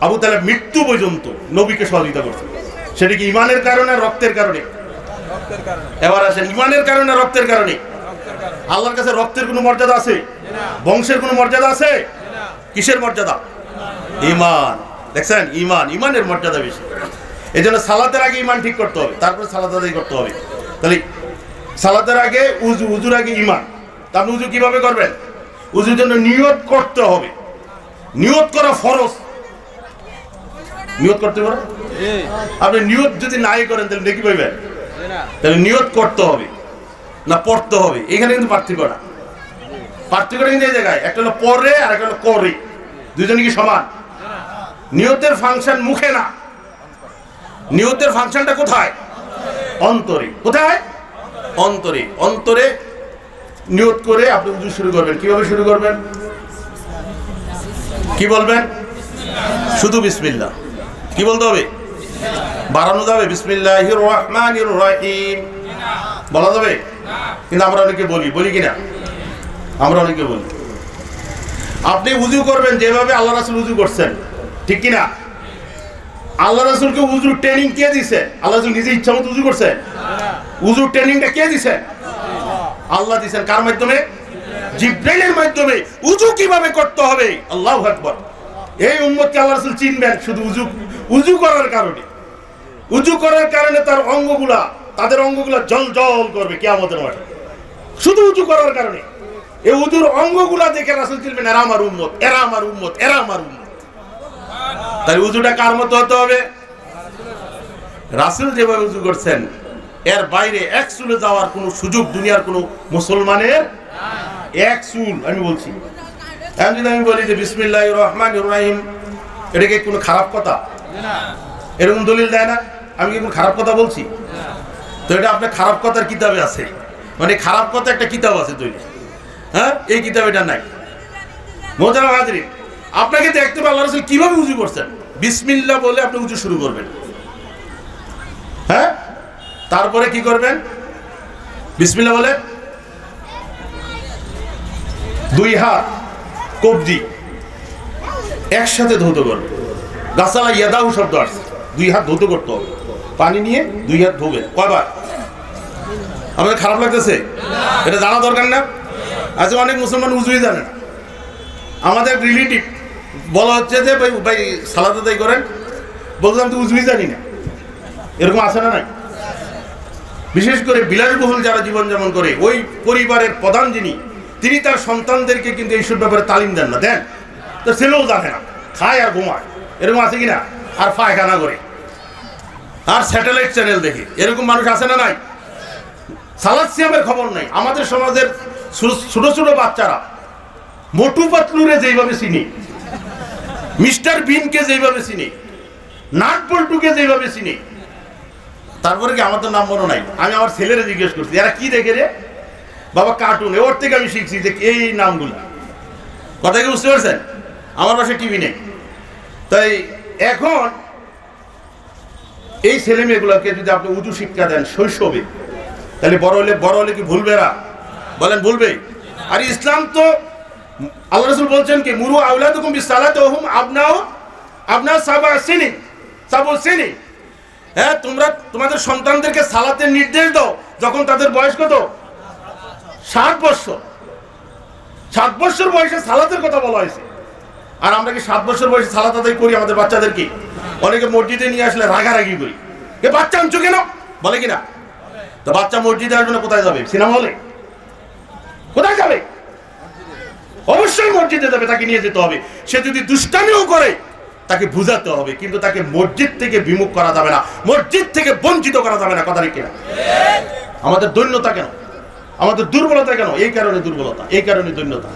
আবু তালেব মৃত্যু পর্যন্ত নবীকে সহযোগিতা করছে। সেটা কি ইমানের কারণে রক্তের কারণে? এবার আসেন ইমানের কারণে রক্তের কারণে? আল্লাহর কাছে রক্তের কোনো মর্যাদা আছে? বংশের কোনো মর্যাদা আছে? কিসের মর্যাদা? ইমান। দেখছেন? ইমান। ইমানের মর্যাদা বেশি। এই জন্য সালাতের আগে ইমান ঠিক করতে হবে, তারপরে সালাত আদায় করতে হবে। তাহলে সালাতের আগে উজু উজুর আগে ইমান আপনি উজু কীভাবে করবেন? উজুর জন্য নিয়ত করতে হবে। নিয়ত করা ফরজ। নিয়ত করতে পারেন আপনি নিয়ত যদি নাই করেন, তাহলে দেখি পাইবেন? তাহলে নিয়ত করতে হবে, না পড়তে হবে। এখানে কিন্তু পার্থক্য না। পার্থক্যটা কিন্তু এই জায়গায়, একটা হলো পরে আর একটা হলো করে। দুজনে কি সমান? নিয়তের ফাংশন মুখে না। নিয়তের ফাংশনটা কোথায়? অন্তরে। কোথায়? অন্তরে। অন্তরে নিয়ত করে আপনি উজু শুরু করবেন। কীভাবে শুরু করবেন? কি বলবেন? শুধু বিসমিল্লাহ। কি বলতে হবে? বাড়ানো যাবে। রহিম। বলা যাবে? কিন্তু আমরা অনেকে বলি। বলি কিনা? আমরা অনেকে বলি। আপনি উজু করবেন যেভাবে আল্লাহ রাসুল উজু করছেন। ঠিক কিনা? আল্লাহ রাসুলকে উজুর ট্রেনিং কে দিছে? আল্লাহ রাসুল নিজে ইচ্ছা মতো উজু করছে। উজুর ট্রেনিংটা কে দিছে? আল্লাহ দিছেন কার মাধ্যমে? জিব্রাইলের মাধ্যমে। উজু কীভাবে করতে হবে? আল্লাহু আকবার। এই উম্মতকে আল্লাহ রাসূল চিনবেন শুধু উজু উজু করার কারণে। উজু করার কারণে তার অঙ্গগুলা, তাদের অঙ্গগুলা জল জল করবে কিয়ামতের মাঠে। শুধু উজু করার কারণে। এই উজুর অঙ্গগুলা দেখে রাসূল চিনবেন, এরা আমার উম্মত, এরা আমার উম্মত, এরা আমার উম্মত। তাই উজুটা কার মতো হতে হবে? রাসূল যেভাবে উজু করছেন, এর বাইরে এক চুলে যাওয়ার কোনো সুযোগ দুনিয়ার কোনো মুসলমানের এক চুল, আমি বলছি। এখন যদি আমি বলি যে বিসমিল্লাহ রহমান রহিম, এটা কি কোনো খারাপ কথা? এরকম দলিল দেয় না? আমি কি কোনো খারাপ কথা বলছি? তো এটা আপনার খারাপ কথার কিতাবে আছে। মানে খারাপ কথা একটা কিতাব আছে তৈরি হ্যাঁ? এই কিতাব এটা নাই। মোজারা হাজরি আপনাকে দেখতে পারলাম আল্লাহ রাসূল কীভাবে উজু করছেন? বিসমিল্লাহ বলে আপনি উজু শুরু করবেন। হ্যাঁ? তারপরে কি করবেন? বিসমিল্লাহ বলে দুই হাত কবজি একসাথে ধৌত করবে গাছালা ইয়াদাহু শব্দ আসছে। দুই হাত ধৌত করতে হবে। পানি নিয়ে দুই হাত ধোবে কয়বার? আমাদের খারাপ লাগতেছে? এটা জানা দরকার না? আজকে অনেক মুসলমান উজুই জানে না। আমাদের রিলেটিভ বলা হচ্ছে যে ভাই ভাই সালাদ আদায় করেন। বললাম তো উজুই জানি না। এরকম আছে না নাই? বিশেষ করে বিলাসবহুল যারা জীবনযাপন করে, ওই পরিবারের প্রধান যিনি, তিনি তার সন্তানদেরকে কিন্তু এইসব ব্যাপারে তালিম দেন না। দেন, তো ছেলেও জানে না। খায় আর ঘুমায়। এরকম আছে কিনা? আর পায়খানা করে। আর স্যাটেলাইট চ্যানেল দেখে। এরকম মানুষ আছে না নাই? সালাদ সিয়ামের খবর নাই। আমাদের সমাজের ছোট ছোট বাচ্চারা, মোটু পাতলুরে যেইভাবে চিনি মিস্টার বিনকে যেইভাবে চিনি, নাট পল্টুকে যেইভাবে চিনি, তারপরে কি আমার তো নাম মনে নাই। আমি আমার ছেলেরা জিজ্ঞেস করছি, এরা কি দেখে রে? বাবা কার্টুন ওর থেকে আমি শিখছি যে এই নামগুলো। কথা কি বুঝতে পারছেন? আমার পাশে টিভি নেই। তাই এখন এই ছেলে মেয়েগুলোকে যদি আপনি উঁচু শিক্ষা দেন শৈশবে, তাহলে বড় হলে বড় হলে কি ভুলবে এরা? বলেন ভুলবে আর ইসলাম তো আল্লাহ রসুল বলছেন কি, মুরু আউলাদুকুম বিসালাত ওহুম আবনাও আপনার সাবা সিনি সাবু সিনি হ্যাঁ তোমরা তোমাদের সন্তানদেরকে সালাতের নির্দেশ দাও, যখন তাদের বয়স কত? সাত বছর। সাত বছর বয়সে সালাতের কথা বলা হয়েছে। আর আমরা কি সাত বছর বয়সে সালাত আদায় করি আমাদের বাচ্চাদেরকে অনেকে মসজিদে নিয়ে আসলে রাগারাগি করি। এ বাচ্চা আনছো কেন? বলে কিনা? তো বাচ্চা মসজিদে আসবে না, কোথায় যাবে? সিনেমা হলে? কোথায় যাবে? অবশ্যই মসজিদে যাবে, তাকে নিয়ে যেতে হবে। সে যদি দুষ্টামিও করে, তাকে বুঝাতে হবে, কিন্তু তাকে মসজিদ থেকে বিমুখ করা যাবে না। মসজিদ থেকে বঞ্চিত করা যাবে না, কথা কিনা? আমাদের দৈন্যতা কেন? আমাদের দুর্বলতা কেন? এই কারণে দুর্বলতা, এই কারণে দৈন্যতা।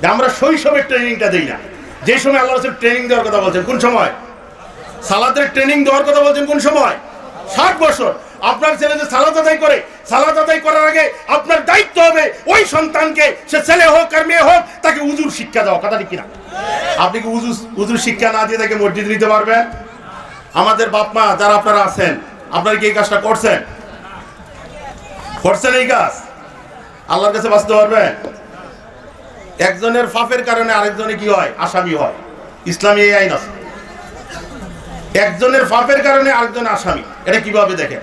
যে আমরা শৈশবের ট্রেনিংটা দিই না। যে সময় আল্লাহ রসুল ট্রেনিং দেওয়ার কথা বলছেন, কোন সময়? সালাদের ট্রেনিং দেওয়ার কথা বলছেন, কোন সময়? ষাট বছর। আপনার ছেলে যে সালাত আদায় করে, সালাত আদায় করার আগে আপনার দায়িত্ব হবে ওই সন্তানকে, সে ছেলে হোক আর মেয়ে হোক, তাকে উজুর শিক্ষা দেওয়া কথা ঠিক কিনা? আপনি কি উজু উজুর শিক্ষা না দিয়ে তাকে মসজিদ নিতে পারবেন? আমাদের বাপ মা যারা আপনারা আছেন, আপনারা কি এই কাজটা করছেন? করছেন এই কাজ? আল্লাহর কাছে বাঁচতে পারবেন? একজনের ফাফের কারণে আরেকজনে কি হয়? আসামি হয়। ইসলামী এই আইন আছে। একজনের ফাপের কারণে আরেকজন আসামি। এটা কীভাবে দেখেন?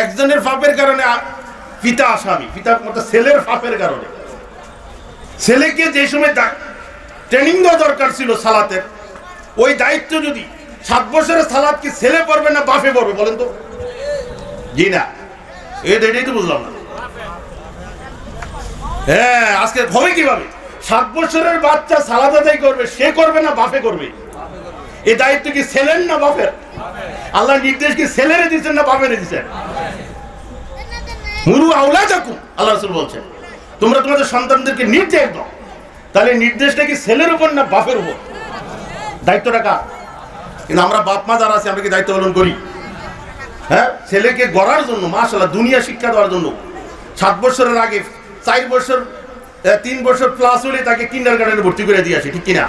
একজনের ফাপের কারণে পিতা আসামি পিতা মতো ছেলের ফাপের কারণে। ছেলেকে যে সময় ট্রেনিং দেওয়া দরকার ছিল সালাতের, ওই দায়িত্ব যদি সাত বছরের সালাদ কি ছেলে পড়বে না বাপে পড়বে বলেন তো? জি না। এটাই তো বুঝলাম না। হ্যাঁ আজকে হবে কীভাবে? সাত বছরের বাচ্চা সালাদ আদায় করবে, সে করবে না বাপে করবে? এই দায়িত্ব কি ছেলের না বাপের? আল্লাহ নির্দেশ কি ছেলেরে দিচ্ছেন না বাপেরে দিচ্ছেন মুরু আউলা যাকুম আল্লাহ রসুল বলছেন। তোমরা তোমাদের সন্তানদেরকে নির্দেশ দাও। তাহলে নির্দেশটা কি ছেলের উপর না বাপের উপর? দায়িত্বটা কার? কিন্তু আমরা বাপ মা যারা আছে, আমরা কি দায়িত্ব পালন করি? হ্যাঁ? ছেলেকে গড়ার জন্য মাশাল্লাহ দুনিয়া শিক্ষা দেওয়ার জন্য। সাত বছরের আগে, চার বছর তিন বছর প্লাস হলে তাকে কিন্ডার গার্ডেনে ভর্তি করে দিয়ে আসে, ঠিক কিনা?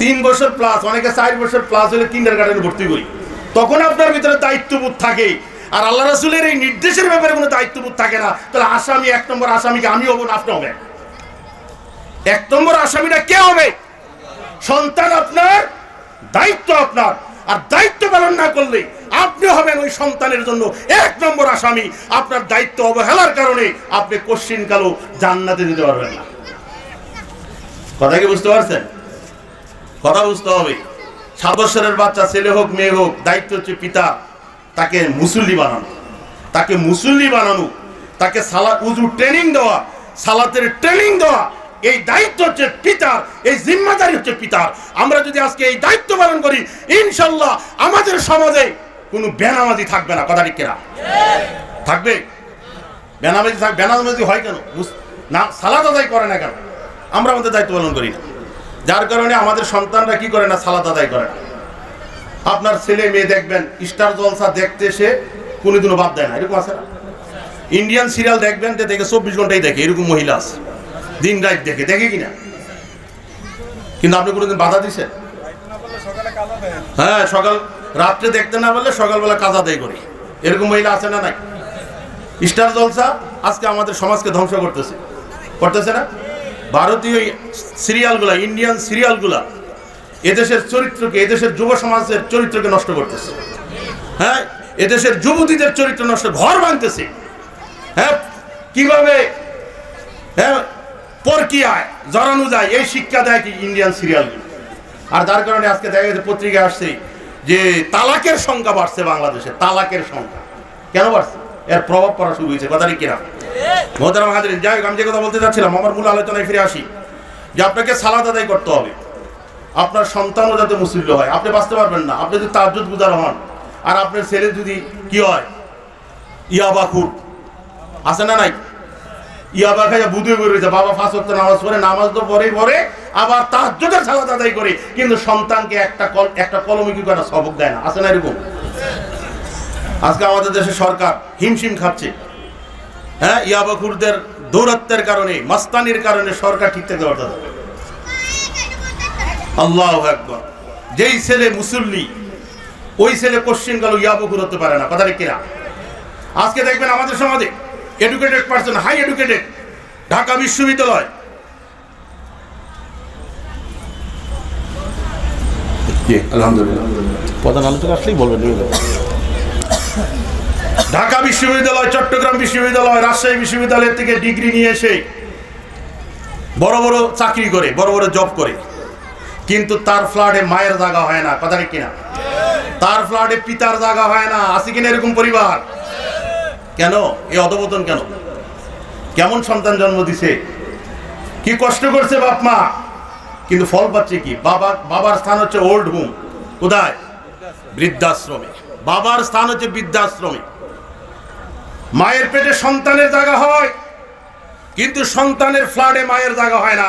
তিন বছর প্লাস অনেকে চার বছর প্লাস হলে কিন্ডার গার্ডেনে ভর্তি করি। তখন আপনার ভিতরে দায়িত্ববোধ থাকে আর আল্লাহ রাসুলের এই নির্দেশের ব্যাপারে কোনো দায়িত্ববোধ থাকে না। তাহলে আসামি এক নম্বর আসামিকে আমি হব না, আপনি হবেন। এক নম্বর আসামিটা কে হবে? সন্তান আপনার, দায়িত্ব আপনার। আর দায়িত্ব পালন না করলে আপনি হবেন ওই সন্তানের জন্য এক নম্বর আসামি। আপনার দায়িত্ব অবহেলার কারণে আপনি কোশ্চিন কালো জান্নাতে দিতে পারবেন না। কথা কি বুঝতে পারছেন? কথা বুঝতে হবে। সাত বছরের বাচ্চা, ছেলে হোক, মেয়ে হোক, দায়িত্ব হচ্ছে পিতা, তাকে মুসল্লি বানানো। তাকে মুসল্লি বানানো, তাকে সালা উজু ট্রেনিং দেওয়া, সালাতের ট্রেনিং দেওয়া। এই দায়িত্ব হচ্ছে পিতার, এই জিম্মাদারি হচ্ছে পিতার। আমরা যদি আজকে এই দায়িত্ব পালন করি, ইনশাল্লাহ আমাদের সমাজে কোনো বেনামাজি থাকবে না, কথা কিনা? থাকবে? বেনামাজি থাক বেনামাজি হয় কেন? না সালাদ আদায় করে না কেন? আমরা আমাদের দায়িত্ব পালন করি না। যার কারণে আমাদের সন্তানরা কি করে না সালাদ আদায় করে না। আপনার ছেলে মেয়ে দেখবেন, স্টার জলসা দেখতে সে কোনোদিনও বাদ দেয় না, এরকম আছে না? ইন্ডিয়ান সিরিয়াল দেখবেন যে দেখে চব্বিশ ঘন্টাই দেখে, এরকম মহিলা আছে, দিন রাত দেখে দেখে কিনা কিন্তু আপনি কোনোদিন বাধা দিছেন? হ্যাঁ সকাল রাত্রে দেখতে না পারলে সকালবেলা কাজা দেয় করে। এরকম মহিলা আছে না নাই? স্টার জলসা আজকে আমাদের সমাজকে ধ্বংস করতেছে। করতেছে না? ভারতীয় সিরিয়ালগুলা, ইন্ডিয়ান সিরিয়ালগুলা এদেশের চরিত্রকে, এদেশের যুব সমাজের চরিত্রকে নষ্ট করতেছে। হ্যাঁ? এদেশের যুবতীদের চরিত্র নষ্ট, ঘর ভাঙতেছে। হ্যাঁ? কীভাবে হ্যাঁ? পরকিয়ায় জড়ানো যায়, এই শিক্ষা দেয় কি ইন্ডিয়ান সিরিয়ালগুলো। আর যার কারণে আজকে দেখা গেছে পত্রিকায় আসছে যে তালাকের সংখ্যা বাড়ছে বাংলাদেশে, তালাকের সংখ্যা। কেন বাড়ছে? এর প্রভাব পড়া শুরু হয়েছে কথা কিনা মোহতারাম হাজরিন, যাই হোক, আমি যে কথা বলতে চাচ্ছিলাম আমার মূল আলোচনায় ফিরে আসি। যে আপনাকে সালাদ আদায় করতে হবে। আপনার সন্তানও যাতে মুসল্য হয়, আপনি বাঁচতে পারবেন না। আপনি যদি তাজ্জুদ গুজার হন, আর আপনার ছেলে যদি কি হয়? ইয়াবাকুর আছে না নাই? ইয়াবা খাইয়া বুধে করে রয়েছে। বাবা ফাঁস হচ্ছে নামাজ পড়ে, নামাজ তো পরেই পড়ে, আবার তাজ্জুদের সালাদ আদায় করে, কিন্তু সন্তানকে একটা কল, একটা কলমে কি করে? সবক দেয় না। আছে না এরকম? আজকে আমাদের দেশে সরকার হিমশিম খাচ্ছে। হ্যাঁ ইয়াবাকুরদের দৌরত্বের কারণে, মাস্তানির কারণে সরকার ঠিক পারতে হবে আল্লাহ একবার যেই ছেলে মুসল্লি, ওই ছেলে কোশ্চিন গেল ইয়াবকুর হতে পারে না কথা কিনা আজকে দেখবেন আমাদের সমাজে educated person high educated Dhaka বিশ্ববিদ্যালয়। আলহামদুলিল্লাহ। প্রধান আলোচক আসলেই বলবেন ঢাকা বিশ্ববিদ্যালয়, চট্টগ্রাম বিশ্ববিদ্যালয়, রাজশাহী বিশ্ববিদ্যালয় থেকে ডিগ্রি নিয়ে এসে বড় বড় চাকরি করে, বড় বড় জব করে। কিন্তু তার ফ্ল্যাটে মায়ের জায়গা হয় না, কথা কিনা? তার ফ্ল্যাটে পিতার জায়গা হয় না, আছে কিনা এরকম পরিবার? কেন? এই অধপতন কেন? কেমন সন্তান জন্ম দিছে? কি কষ্ট করছে বাপ মা? কিন্তু ফল পাচ্ছে কি? বাবা, বাবার স্থান হচ্ছে ওল্ড হোম কোথায়? বৃদ্ধাশ্রমে। বাবার স্থান হচ্ছে বৃদ্ধাশ্রমে। মায়ের পেটে সন্তানের জায়গা হয়, কিন্তু সন্তানের ফ্ল্যাটে মায়ের জায়গা হয় না।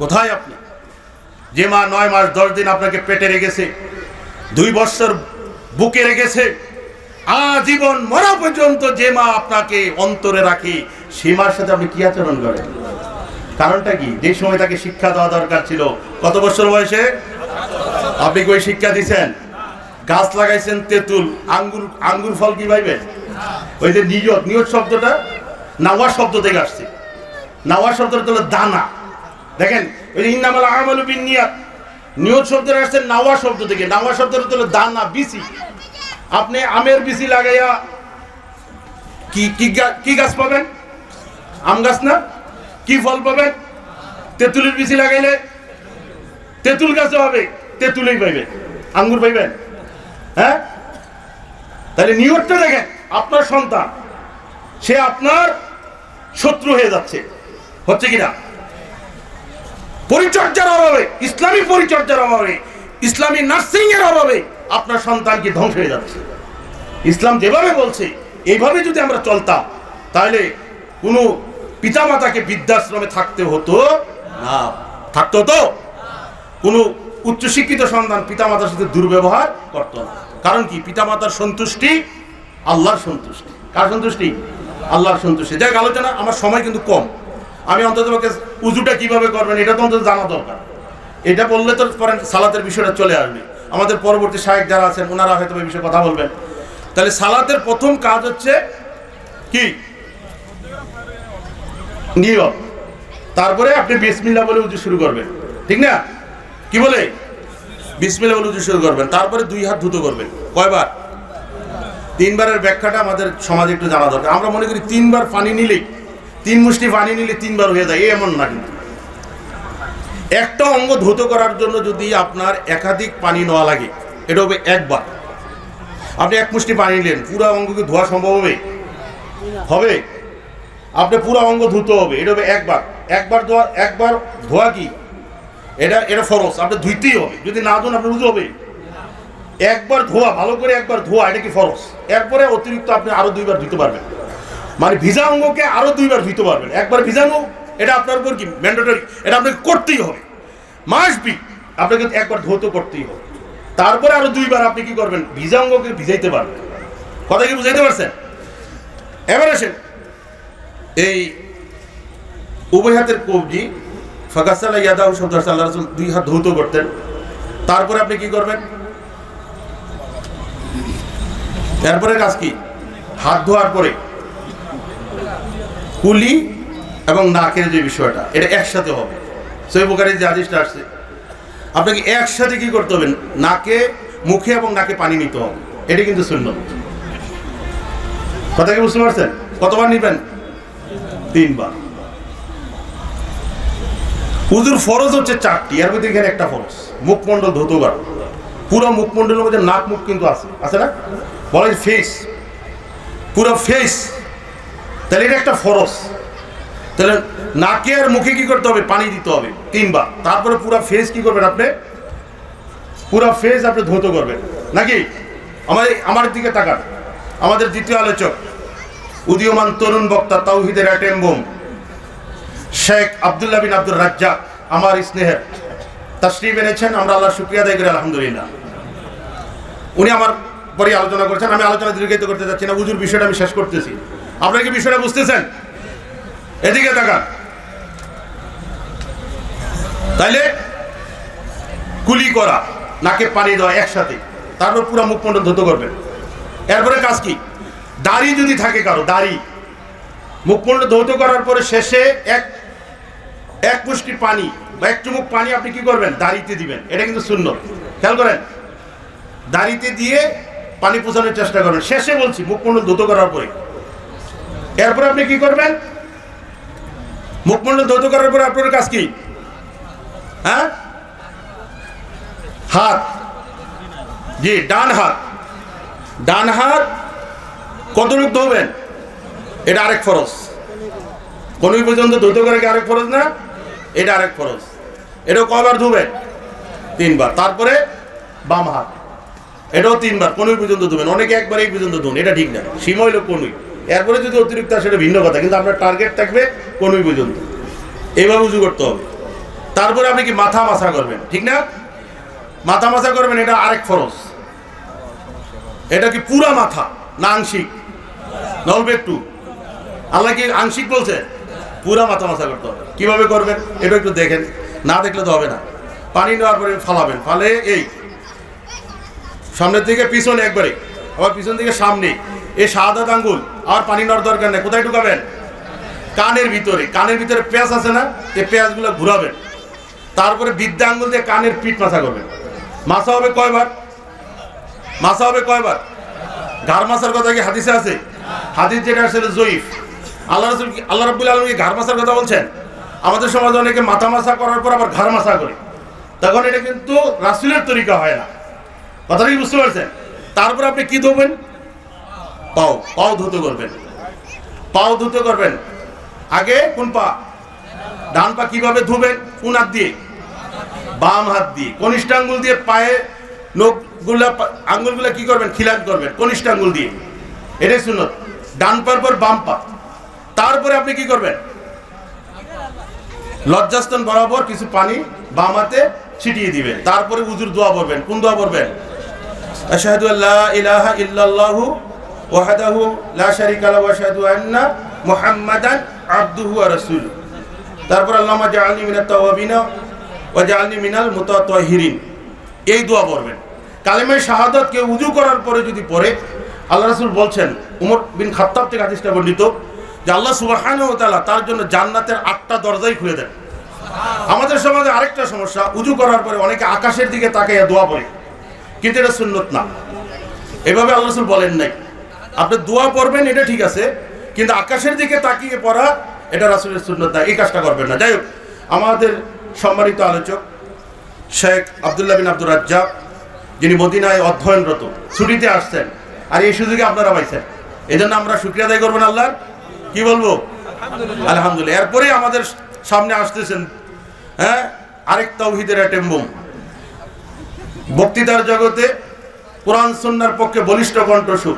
কোথায় আপনি? যে মা নয় মাস, দশ দিন আপনাকে পেটে রেখেছে, দুই বছর বুকে রেখেছে, আজীবন মরা পর্যন্ত যে মা আপনাকে অন্তরে রাখে, সে মার সাথে আপনি কি আচরণ করেন? কারণটা কি? যে সময় তাকে শিক্ষা দেওয়া দরকার ছিল, কত বছর বয়সে? আপনি কই শিক্ষা দিছেন? গাছ লাগাইছেন তেঁতুল, আঙ্গুর আঙ্গুর ফল কি পাইবেন? ওই যে নিয়ত নিয়ত শব্দটা নাওয়া শব্দ থেকে আসছে। নাওয়া শব্দটা হলো দানা। দেখেন, ওই যে ইন্নামাল আমালু বিন নিয়াত নিয়ত শব্দটা আসছে নাওয়া শব্দ থেকে। নাওয়া শব্দটা হলো দানা বিসি আপনি আমের বিসি লাগাইয়া কি কি গাছ পাবেন? আম গাছ না? কি ফল পাবেন? তেঁতুলের বিচি লাগাইলে তেঁতুল গাছও হবে, তেঁতুলেই পাইবেন আঙ্গুর পাইবেন? হ্যাঁ? তাহলে নিয়তটা দেখেন। আপনার সন্তান, সে আপনার শত্রু হয়ে যাচ্ছে। হচ্ছে কিনা? পরিচর্যার অভাবে, ইসলামী পরিচর্যার অভাবে, ইসলামী নার্সিং এর অভাবে আপনার সন্তান কি ধ্বংস হয়ে যাচ্ছে? ইসলাম যেভাবে বলছে, এইভাবে যদি আমরা চলতাম, তাহলে কোনো পিতামাতাকে বৃদ্ধাশ্রমে থাকতে হতো না। থাকতো তো কোনো উচ্চশিক্ষিত সন্তান পিতামাতার সাথে দুর্ব্যবহার করতো না। কারণ কি? পিতামাতার সন্তুষ্টি আল্লাহর সন্তুষ্টি। কার সন্তুষ্টি? আল্লাহর সন্তুষ্টি। দেখ আলোচনা, আমার সময় কিন্তু কম। আমি অন্তত উজুটা কীভাবে করবেন, এটা তো অন্তত জানা দরকার। এটা বললে তো পরে সালাতের বিষয়টা চলে আসবে। আমাদের পরবর্তী সাহেব যারা আছেন, ওনারা হয়তো এই বিষয়ে কথা বলবেন। তাহলে সালাতের প্রথম কাজ হচ্ছে কি? নিয়ম। তারপরে আপনি বিসমিল্লা বলে উজু শুরু করবেন। ঠিক না? কি বলে? বিসমিল্লা বলে উজু শুরু করবেন। তারপরে দুই হাত ধুতো করবেন। কয়বার? তিনবারের ব্যাখ্যাটা আমাদের সমাজে একটু জানা দরকার। আমরা মনে করি তিনবার পানি নিলেই তিন মুষ্টি পানি নিলে তিনবার হয়ে যায় এমন না কিন্তু। একটা অঙ্গ ধুতো করার জন্য যদি আপনার একাধিক পানি নেওয়া লাগে, এটা হবে একবার। আপনি এক মুষ্টি পানি নিলেন, পুরো অঙ্গকে ধোয়া সম্ভব হবে? হবে। আপনি পুরো অঙ্গ ধুতে হবে, এটা হবে একবার। একবার ধোয়া একবার ধোয়া কি? এটা এটা ফরস আপনি ধুইতেই হবে। যদি না ধোন, আপনি বুঝতে হবে। একবার ধোয়া, ভালো করে একবার ধোয়া, এটা কি ফরস এরপরে অতিরিক্ত আপনি আরও দুইবার ধুতে পারবেন। মানে ভিজা অঙ্গকে আরও দুইবার ধুতে পারবেন। একবার ভিজানো এটা আপনার উপর কি ম্যান্ডেটরি এটা আপনাকে করতেই হবে। মাস বি আপনাকে একবার ধৌত করতেই হবে। তারপরে আরও দুইবার আপনি কি করবেন? ভিজা অঙ্গকে ভিজাইতে পারবেন। কথা কি বুঝাইতে পারছেন? এবার আসেন, এই উভয় হাতের কবজি ফাঁকাসাল্লা ইয়াদাহ সর্দার সাল্লাহ রাসূল দুই হাত ধৌত করতেন। তারপরে আপনি কি করবেন? এরপরে কাজ কি? হাত ধোয়ার পরে কুলি এবং নাকের যে বিষয়টা, এটা একসাথে হবে। সেই যে আদেশটা আসছে, আপনাকে একসাথে কি করতে হবে? নাকে, মুখে এবং নাকে পানি নিতে হবে। এটা কিন্তু শূন্য কথা কি বুঝতে পারছেন? কতবার নিবেন? তিনবার। উজুর ফরজ হচ্ছে চারটি, এর মধ্যে এখানে একটা ফরজ। মুখমণ্ডল ধুতবার। পুরো মুখমণ্ডলের মধ্যে নাক মুখ কিন্তু আছে। আছে না? বলা ফেস পুরো ফেস তাহলে এটা একটা ফরস। তাহলে নাকে আর মুখে কি করতে হবে? পানি দিতে হবে। তিনবার। তারপরে পুরো ফেস কি করবেন আপনি? পুরো ফেস আপনি ধৌত করবেন। নাকি? আমার আমার দিকে তাকান। আমাদের দ্বিতীয় আলোচক, উদীয়মান তরুণ বক্তা তাওহিদের অ্যাটেম্বম। শেখ আবদুল্লাহ বিন আব্দুর রাজ্জাক, আমার স্নেহের। তাশরিফ এনেছেন, আমরা আল্লাহ শুক্রিয়া আদায় করি, আলহামদুলিল্লাহ। উনি আমার পরে আলোচনা করছেন, আমি আলোচনা দীর্ঘায়িত করতে যাচ্ছি না উজুর বিষয়টা আমি শেষ করতেছি। আপনারা কি বিষয়টা বুঝতেছেন? এদিকে তাকান। তাইলে কুলি করা, নাকে পানি দেওয়া একসাথে, তারপর পুরো মুখমণ্ডল ধুত করবেন। এরপরে কাজ কি? দাড়ি যদি থাকে কারও, দাড়ি মুখমণ্ডল ধৌত করার পরে শেষে এক এক মুষ্টি পানি, বা এক চুমুক পানি আপনি কি করবেন? দাড়িতে দিবেন, এটা কিন্তু শূন্য খেয়াল করেন? দাড়িতে দিয়ে পানি পোষানোর চেষ্টা করবেন। শেষে বলছি মুখমণ্ডল ধৌত করার পরে। এরপরে আপনি কি করবেন? মুখমণ্ডল ধৌত করার পরে আপনার কাজ কি? হ্যাঁ? হাত। জি, ডান হাত। ডান হাত কতটুকু ধোবেন? এটা আরেক ফরজ। কোন পর্যন্ত ধৌত করে আরেক ফরজ না? এটা আরেক ফরজ। এটাও কবার ধুবেন? তিনবার। তারপরে বাম হাত। এটাও তিনবার কোনই পর্যন্ত ধুবেন। অনেকে একবার এই পর্যন্ত ধুন, এটা ঠিক না। সীমা হইল কোনই এরপরে যদি অতিরিক্ত সেটা ভিন্ন কথা, কিন্তু আপনার টার্গেট থাকবে কোনই পর্যন্ত। এইভাবে উজু করতে হবে। তারপরে আপনি কি মাথা মাথা করবেন, ঠিক না? মাথা মাথা করবেন, এটা আরেক ফরজ। এটা কি পুরা মাথা না আংশিক? নলবে একটু আল্লাহ কি আংশিক বলছে? পুরা মাথা মাথা করতে হবে। কীভাবে করবেন, এটা একটু দেখেন। না দেখলে তো হবে না। পানি নেওয়ার পরে ফালাবেন। ফালে এই সামনের দিকে, পিছনে একবারে। আবার পিছন দিকে সামনে এই সাদা আঙ্গুল আর পানি নেওয়ার দরকার নেই। কোথায় ঢুকাবেন? কানের ভিতরে। কানের ভিতরে পেঁয়াজ আছে না? এই পেঁয়াজগুলো ঘুরাবেন। তারপরে বিদ্যা আঙ্গুল দিয়ে কানের পিঠ মাথা করবেন। মাথা হবে কয়বার? মাথা হবে কয়বার? ঘাড় মাসার কথা কি হাদিসে আছে? হাদিস যেটা আসলে জয়ীফ। আল্লাহ রসুল আল্লাহ রাবুল আলমী ঘাড় মাসার কথা বলছেন? আমাদের সমাজে অনেকে মাথা মাছা করার পর আবার ঘাড় মাছা করে। তখন এটা কিন্তু রাসুলের তরিকা হয় না। কথাটা কি বুঝতে পারছেন? তারপর আপনি কি ধোবেন? পাও পাও ধুতে করবেন। পাও ধুতে করবেন। আগে কোন পা? ডান পা কীভাবে ধুবেন? কোন হাত দিয়ে? বাম হাত দিয়ে। কনিষ্ঠ আঙ্গুল দিয়ে পায়ে নখগুলা, আঙ্গুলগুলা কি করবেন? খিলাত করবেন, কনিষ্ঠ আঙ্গুল দিয়ে। এটাই সুন্নত। ডান পার পর বাম পা। তারপরে আপনি কি করবেন? লজ্জাস্থান বরাবর কিছু পানি বাম হাতে ছিটিয়ে দিবেন। তারপরে উজুর দোয়া পড়বেন। কোন দোয়া পড়বেন? আশহাদু আল্লা ইলাহা ইল্লাল্লাহু ওয়াহদাহু লা শারীকা লাহু ওয়া আশহাদু আন্না মুহাম্মাদান আবদুহু ওয়া রাসূলুহু। তারপর আল্লাহুম্মা জাআলনি মিনাত তাওয়াবিনা ওয়া জাআলনি মিনাল মুতাতাহিরিন। এই দোয়া পড়বেন। কালেমে শাহাদাত কে উজু করার পরে যদি পড়ে, আল্লাহ রাসূল বলছেন, উমর বিন খাত্তাব থেকে হাদিসটা বর্ণিত, যে আল্লাহ সুবহানাহু ওয়া তাআলা তার জন্য জান্নাতের আটটা দরজাই খুলে দেন। আমাদের সমাজে আরেকটা সমস্যা, উজু করার পরে অনেকে আকাশের দিকে তাকাইয়া দোয়া পড়ে। কিন্তু এটা সুন্নত না। এভাবে আল্লাহ রাসূল বলেন নাই। আপনি দোয়া পড়বেন, এটা ঠিক আছে, কিন্তু আকাশের দিকে তাকিয়ে পড়া, এটা রাসূলের সুন্নত না, এই কাজটা করবেন না। যাই হোক, আমাদের সম্মানিত আলোচক শেখ আবদুল্লাহ বিন আব্দুর রাজ্জাক, যিনি মদিনায় অধ্যয়নরত, ছুটিতে আসছেন, আর এই সুযোগে আপনারা পাইছেন। এই জন্য আমরা শুক্রিয়া আদায় করবেন আল্লাহর। কি বলব? আলহামদুলিল্লাহ। এরপরে আমাদের সামনে আসতেছেন হ্যাঁ আরেক তৌহিদের অ্যাটেম্বুম। বক্তৃতার জগতে কোরআন সন্ন্যার পক্ষে বলিষ্ঠ কণ্ঠস্বর।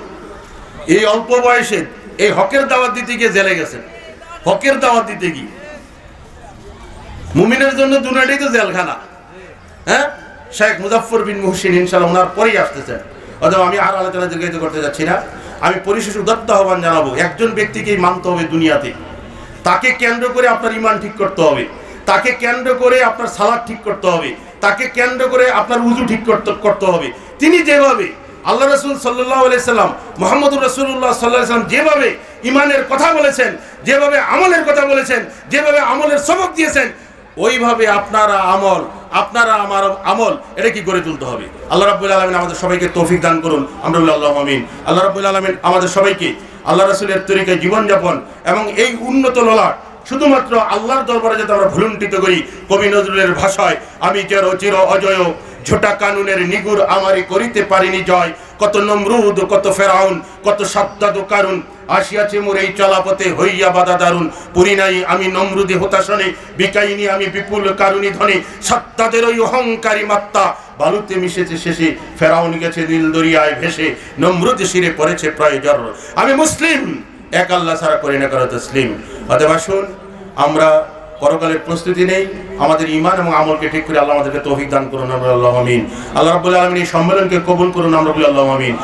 এই অল্প বয়সে এই হকের দাওয়াত দিতে গিয়ে জেলে গেছেন। হকের দাওয়াত দিতে গিয়ে। মুমিনের জন্য দুনাটাই তো জেলখানা। হ্যাঁ? শেখ মুজাফর বিন মুহসিন ইনশাল্লাহ ওনার পরেই আসতেছেন। অথবা আমি আর আলোচনা দীর্ঘায়িত করতে যাচ্ছি না। আমি পরিশেষ উদাত্ত আহ্বান জানাব, একজন ব্যক্তিকেই মানতে হবে দুনিয়াতে। তাকে কেন্দ্র করে আপনার ইমান ঠিক করতে হবে। তাকে কেন্দ্র করে আপনার সালাদ ঠিক করতে হবে। তাকে কেন্দ্র করে আপনার উজু ঠিক করতে হবে। তিনি যেভাবে আল্লাহ রসুল সাল্লাহ সাল্লাম, মোহাম্মদুর রসুল্লাহ সাল্লাহ সাল্লাম যেভাবে ইমানের কথা বলেছেন, যেভাবে আমলের কথা বলেছেন, যেভাবে আমলের সবক দিয়েছেন, ওইভাবে আপনারা আমল, আপনারা আমার আমল, এটা কি গড়ে তুলতে হবে? আল্লাহ রাব্বুল আলমিন আমাদের সবাইকে তৌফিক দান করুন। আমরা আল্লাহ আমিন। আল্লাহ রাব্বুল আলমিন আমাদের সবাইকে আল্লাহ রসুলের তরিকায় জীবনযাপন এবং এই উন্নত ললাট শুধুমাত্র আল্লাহর দরবারে যাতে আমরা ভুলুণ্ঠিত করি, কবি নজরুলের ভাষায়, আমি চের চির অজয়? ঝোটা কানুনের নিগুর আমারই করিতে পারিনি জয়। কত নমরুদ, কত ফেরাউন, কত সাদ্দাদ কারুন, আসিয়াছে মোর এই চলাপথে হইয়া বাধা দারুণ পুরি নাই আমি নমরুদে হতাশনে বিকাইনি আমি বিপুল কারুনি ধনে। সাত্তাদের ওই অহংকারী মাত্তা বালুতে মিশেছে শেষে, ফেরাউন গেছে নীল দরিয়ায় ভেসে, নমরুদ শিরে পড়েছে প্রায় জ্বর আমি মুসলিম! এক আল্লাহ ছাড়া করি না করা তসলিম। অতএব আসুন, আমরা পরকালের প্রস্তুতি নেই, আমাদের ইমান এবং আমলকে ঠিক করে আল্লাহ আমাদেরকে তৌফিক দান করুন আমরা আল্লাহ আমিন। আল্লাহ রবুল্লাহ আলমিন এই সম্মেলনকে কবুল করুন আমরা আল্লাহ আমিন।